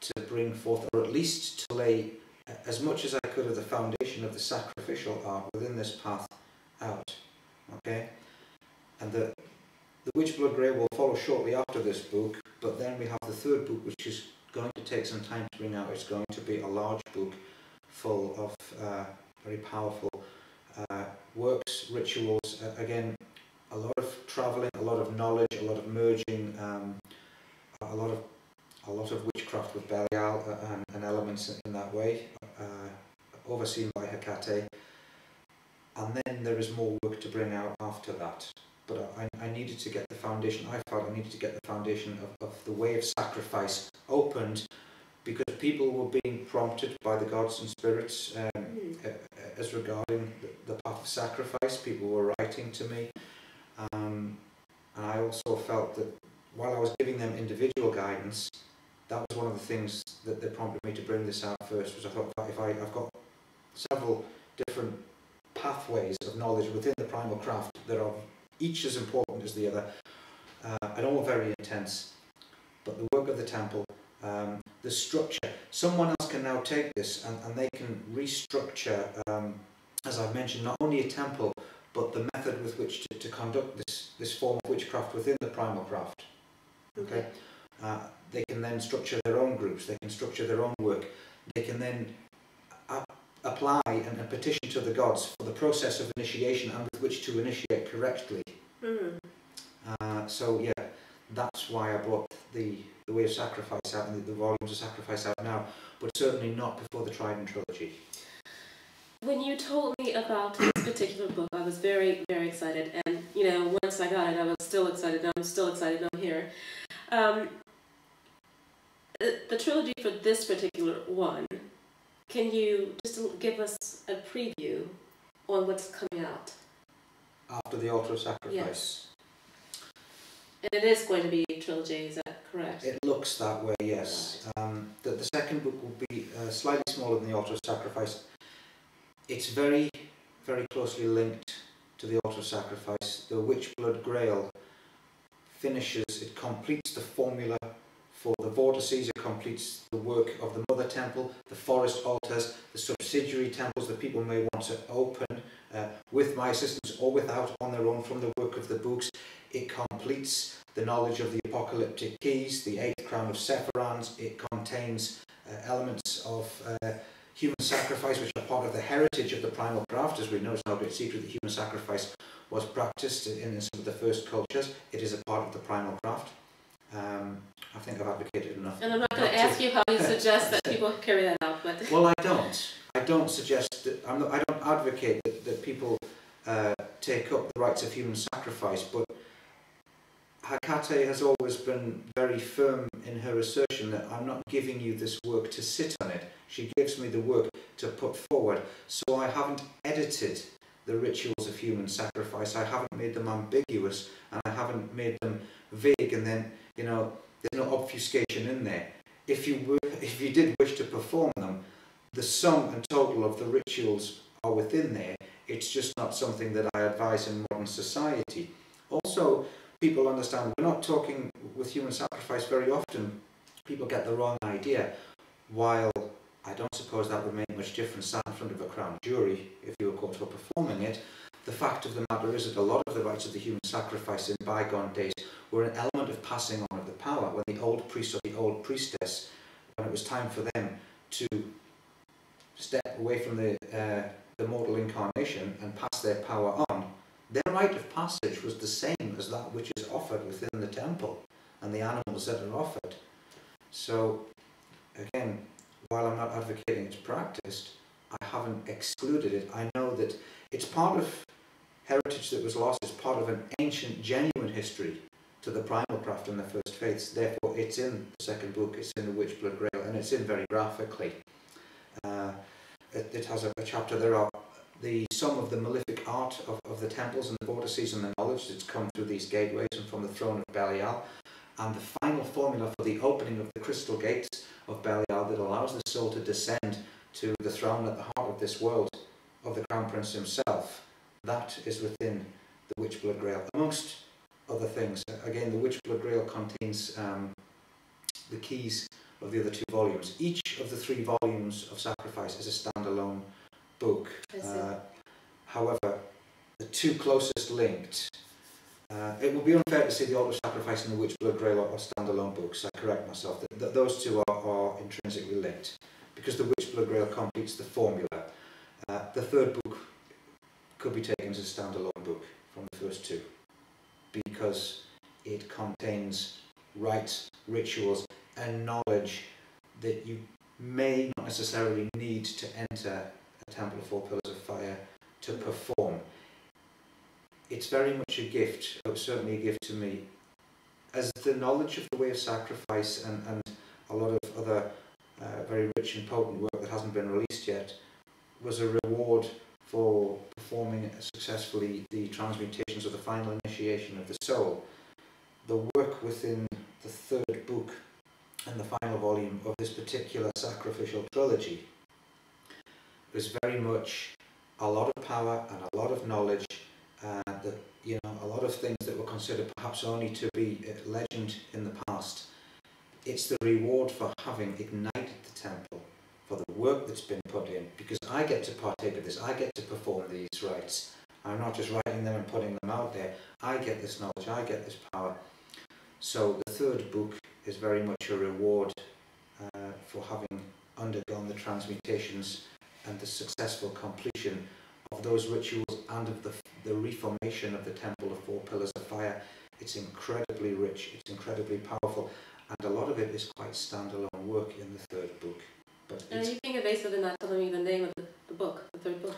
to bring forth, or at least to lay as much as I could of the foundation of the sacrificial art within this path out. Okay? And the, the Witchblood Grail will follow shortly after this book, but then we have the third book, which is going to take some time to bring out. It's going to be a large book full of uh, very powerful uh, works, rituals, uh, again, a lot of travelling, a lot of knowledge, a lot of merging, um, a lot of a lot of witchcraft with Belial uh, and, and elements in that way, uh, overseen by Hecate. And then there is more work to bring out after that. But I, I needed to get the foundation, I felt I needed to get the foundation of, of the way of sacrifice opened because people were being prompted by the gods and spirits um, mm. as regarding the, path of sacrifice. People were writing to me. Um, and I also felt that while I was giving them individual guidance, that was one of the things that, that prompted me to bring this out first. Was I thought if I, I've got several different pathways of knowledge within the primal craft that are each as important as the other, uh, and all very intense. But the work of the temple, um, the structure, someone else can now take this and, and they can restructure, um, as I've mentioned, not only a temple, but the method with which to, to conduct this, this form of witchcraft within the primal craft. Okay. Uh, they can then structure their own groups, they can structure their own work, they can then apply and, petition to the gods for the process of initiation and with which to initiate correctly. Mm. Uh, so yeah, that's why I brought the, the Way of Sacrifice out and the, the volumes of Sacrifice out now, but certainly not before the Trident trilogy. When you told me about this particular book, I was very, very excited. And, you know, once I got it, I was still excited. I'm still excited. I'm here. Um, the, trilogy for this particular one, can you just give us a preview on what's coming out? After the Altar of Sacrifice. Yes. And it is going to be a trilogy, is that correct? It looks that way, yes. Um, the, the second book will be uh, slightly smaller than the Altar of Sacrifice. It's very, very closely linked to the Altar Sacrifice. The Witchblood Grail finishes, it completes the formula for the vortices, it completes the work of the Mother Temple, the forest altars, the subsidiary temples that people may want to open uh, with my assistance or without on their own from the work of the books. It completes the knowledge of the apocalyptic keys, the eighth crown of Sephiroth. It contains uh, elements of uh, human sacrifice, which are part of the heritage of the primal craft. As we know, it's no great secret that human sacrifice was practiced in some of the first cultures. It is a part of the primal craft. Um, I think I've advocated enough. And I'm not going to ask you how you suggest that people carry that out, but well, I don't. I don't suggest that. I'm not, I don't advocate that, that people uh, take up the rights of human sacrifice, but Hecate has always been very firm in her assertion that I'm not giving you this work to sit on it. She gives me the work to put forward. So I haven't edited the rituals of human sacrifice. I haven't made them ambiguous and I haven't made them vague and then, you know, there's no obfuscation in there. If you, were, if you did wish to perform them, the sum and total of the rituals are within there. It's just not something that I advise in modern society. Also, people understand we're not talking with human sacrifice very often. People get the wrong idea. While I don't suppose that would make much difference sat in front of a crown jury if you were caught for performing it. The fact of the matter is that a lot of the rites of the human sacrifice in bygone days were an element of passing on of the power. When the old priest or the old priestess, when it was time for them to step away from the, uh, the mortal incarnation and pass their power on, their rite of passage was the same as that which is offered within the temple and the animals that are offered. So, again, while I'm not advocating it's practiced, I haven't excluded it. I know that it's part of heritage that was lost, it's part of an ancient, genuine history to the primal craft and the first faiths. Therefore, it's in the second book, it's in the Witchblood Grail, and it's in very graphically. Uh, it, it, has a, a, chapter, there are the sum of the malefic art of, of the temples and the vortices and the knowledge that's come through these gateways and from the throne of Belial, and the final formula for the opening of the crystal gates of Belial that allows the soul to descend to the throne at the heart of this world of the Crown Prince himself. That is within the Witchblood Grail, amongst other things. Again, the Witchblood Grail contains um, the keys of the other two volumes. Each of the three volumes of Sacrifice is a standalone book. Uh, however, the two closest linked, uh, it would be unfair to say the Altar of Sacrifice and the Witchblood Grail are standalone books. I correct myself. That, that those two are, are intrinsically linked because the Witch Blood Grail completes the formula. Uh, the third book could be taken as a standalone book from the first two because it contains rites, rituals, and knowledge that you may not necessarily need to enter a Temple of Four Pillars of Fire to perform. It's very much a gift, certainly a gift to me. As the knowledge of the way of sacrifice and, and a lot of other uh, very rich and potent work that hasn't been released yet was a reward for performing successfully the transmutations of the final initiation of the soul. The work within the third book and the final volume of this particular sacrificial trilogy was very much a lot of power and a lot of knowledge uh, that you know a lot of things that were considered perhaps only to be uh, legend in the past. It's the reward for having ignited the temple for the work that's been put in because I get to partake of this. I get to perform these rites. I'm not just writing them and putting them out there. I get this knowledge. I get this power. So the third book is very much a reward uh, for having undergone the transmutations and the successful completion of those rituals and of the, the reformation of the Temple of Four Pillars of Fire. It's incredibly rich, it's incredibly powerful, and a lot of it is quite standalone work in the third book. But Are it's, you being evasive and not telling me the name of the, the book, the third book?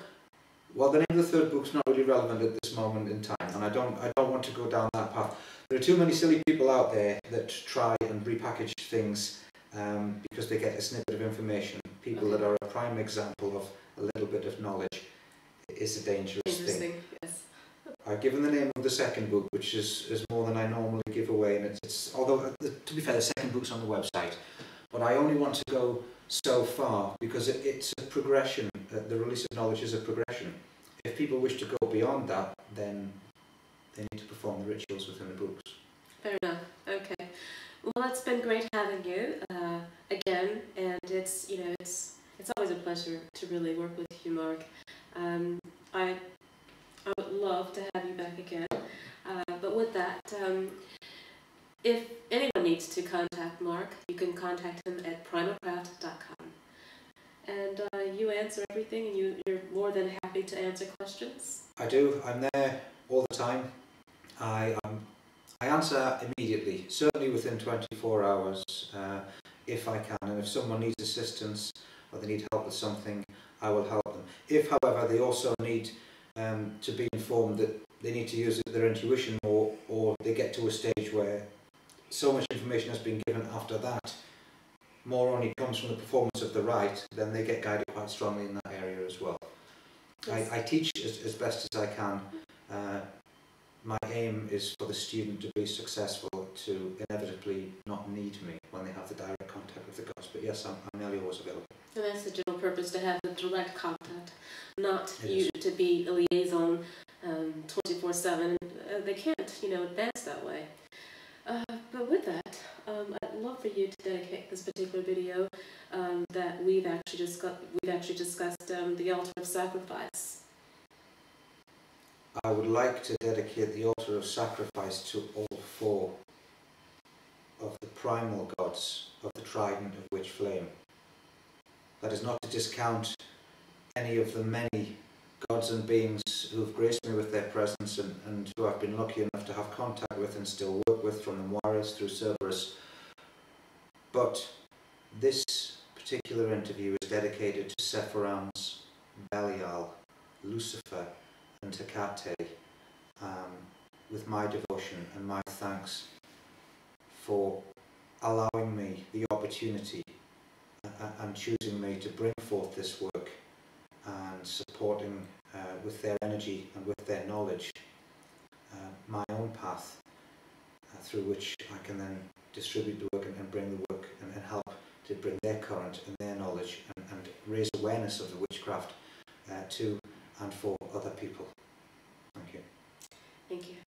well, the name of the third book's not really relevant at this moment in time, and I don't, I don't want to go down that path. There are too many silly people out there that try and repackage things um, because they get a snippet of information. People that are a prime example of a little bit of knowledge is a dangerous thing. Yes. I've given the name of the second book, which is, is more than I normally give away, and it's, it's although uh, to be fair, the second book's on the website, but I only want to go so far because it, it's a progression. Uh, the release of knowledge is a progression. If people wish to go beyond that, then they need to perform the rituals within the books. Fair enough. Okay. Well, it's been great having you uh, again, and it's you know it's it's always a pleasure to really work with you, Mark. Um, I I would love to have you back again, uh, but with that, um, if anyone needs to contact Mark, you can contact him at primalcraft.com. And uh, you answer everything, and you, you're more than happy to answer questions. I do. I'm there all the time. I um, I answer immediately, certainly within 24 hours, uh, if I can. And if someone needs assistance or they need help with something, I will help them. If, however, they also need um, to be informed that they need to use their intuition more, or they get to a stage where so much information has been given after that, more only comes from the performance of the right, then they get guided quite strongly in that area as well. Yes. I, I teach as, as best as I can. Uh, my aim is for the student to be successful, to inevitably not need me when they have the direct the gods. But yes, I'm, I'm nearly always available. And that's the general purpose to have the direct contact, not It you to be a liaison um, 24 7. Uh, they can't, you know, advance that way. Uh, but with that, um, I'd love for you to dedicate this particular video um, that we've actually discussed. We've actually discussed um, the altar of sacrifice. I would like to dedicate the altar of sacrifice to all four of the primal gods of the trident of witch flame. That is not to discount any of the many gods and beings who have graced me with their presence and, and who I've been lucky enough to have contact with and still work with from the Moiras through Cerberus. But this particular interview is dedicated to Sepheranz, Belial, Lucifer, and Hecate um, with my devotion and my thanks for allowing me the opportunity a- a- and choosing me to bring forth this work and supporting uh, with their energy and with their knowledge uh, my own path uh, through which I can then distribute the work and, and bring the work and, and help to bring their current and their knowledge and, and raise awareness of the witchcraft uh, to and for other people. Thank you. Thank you.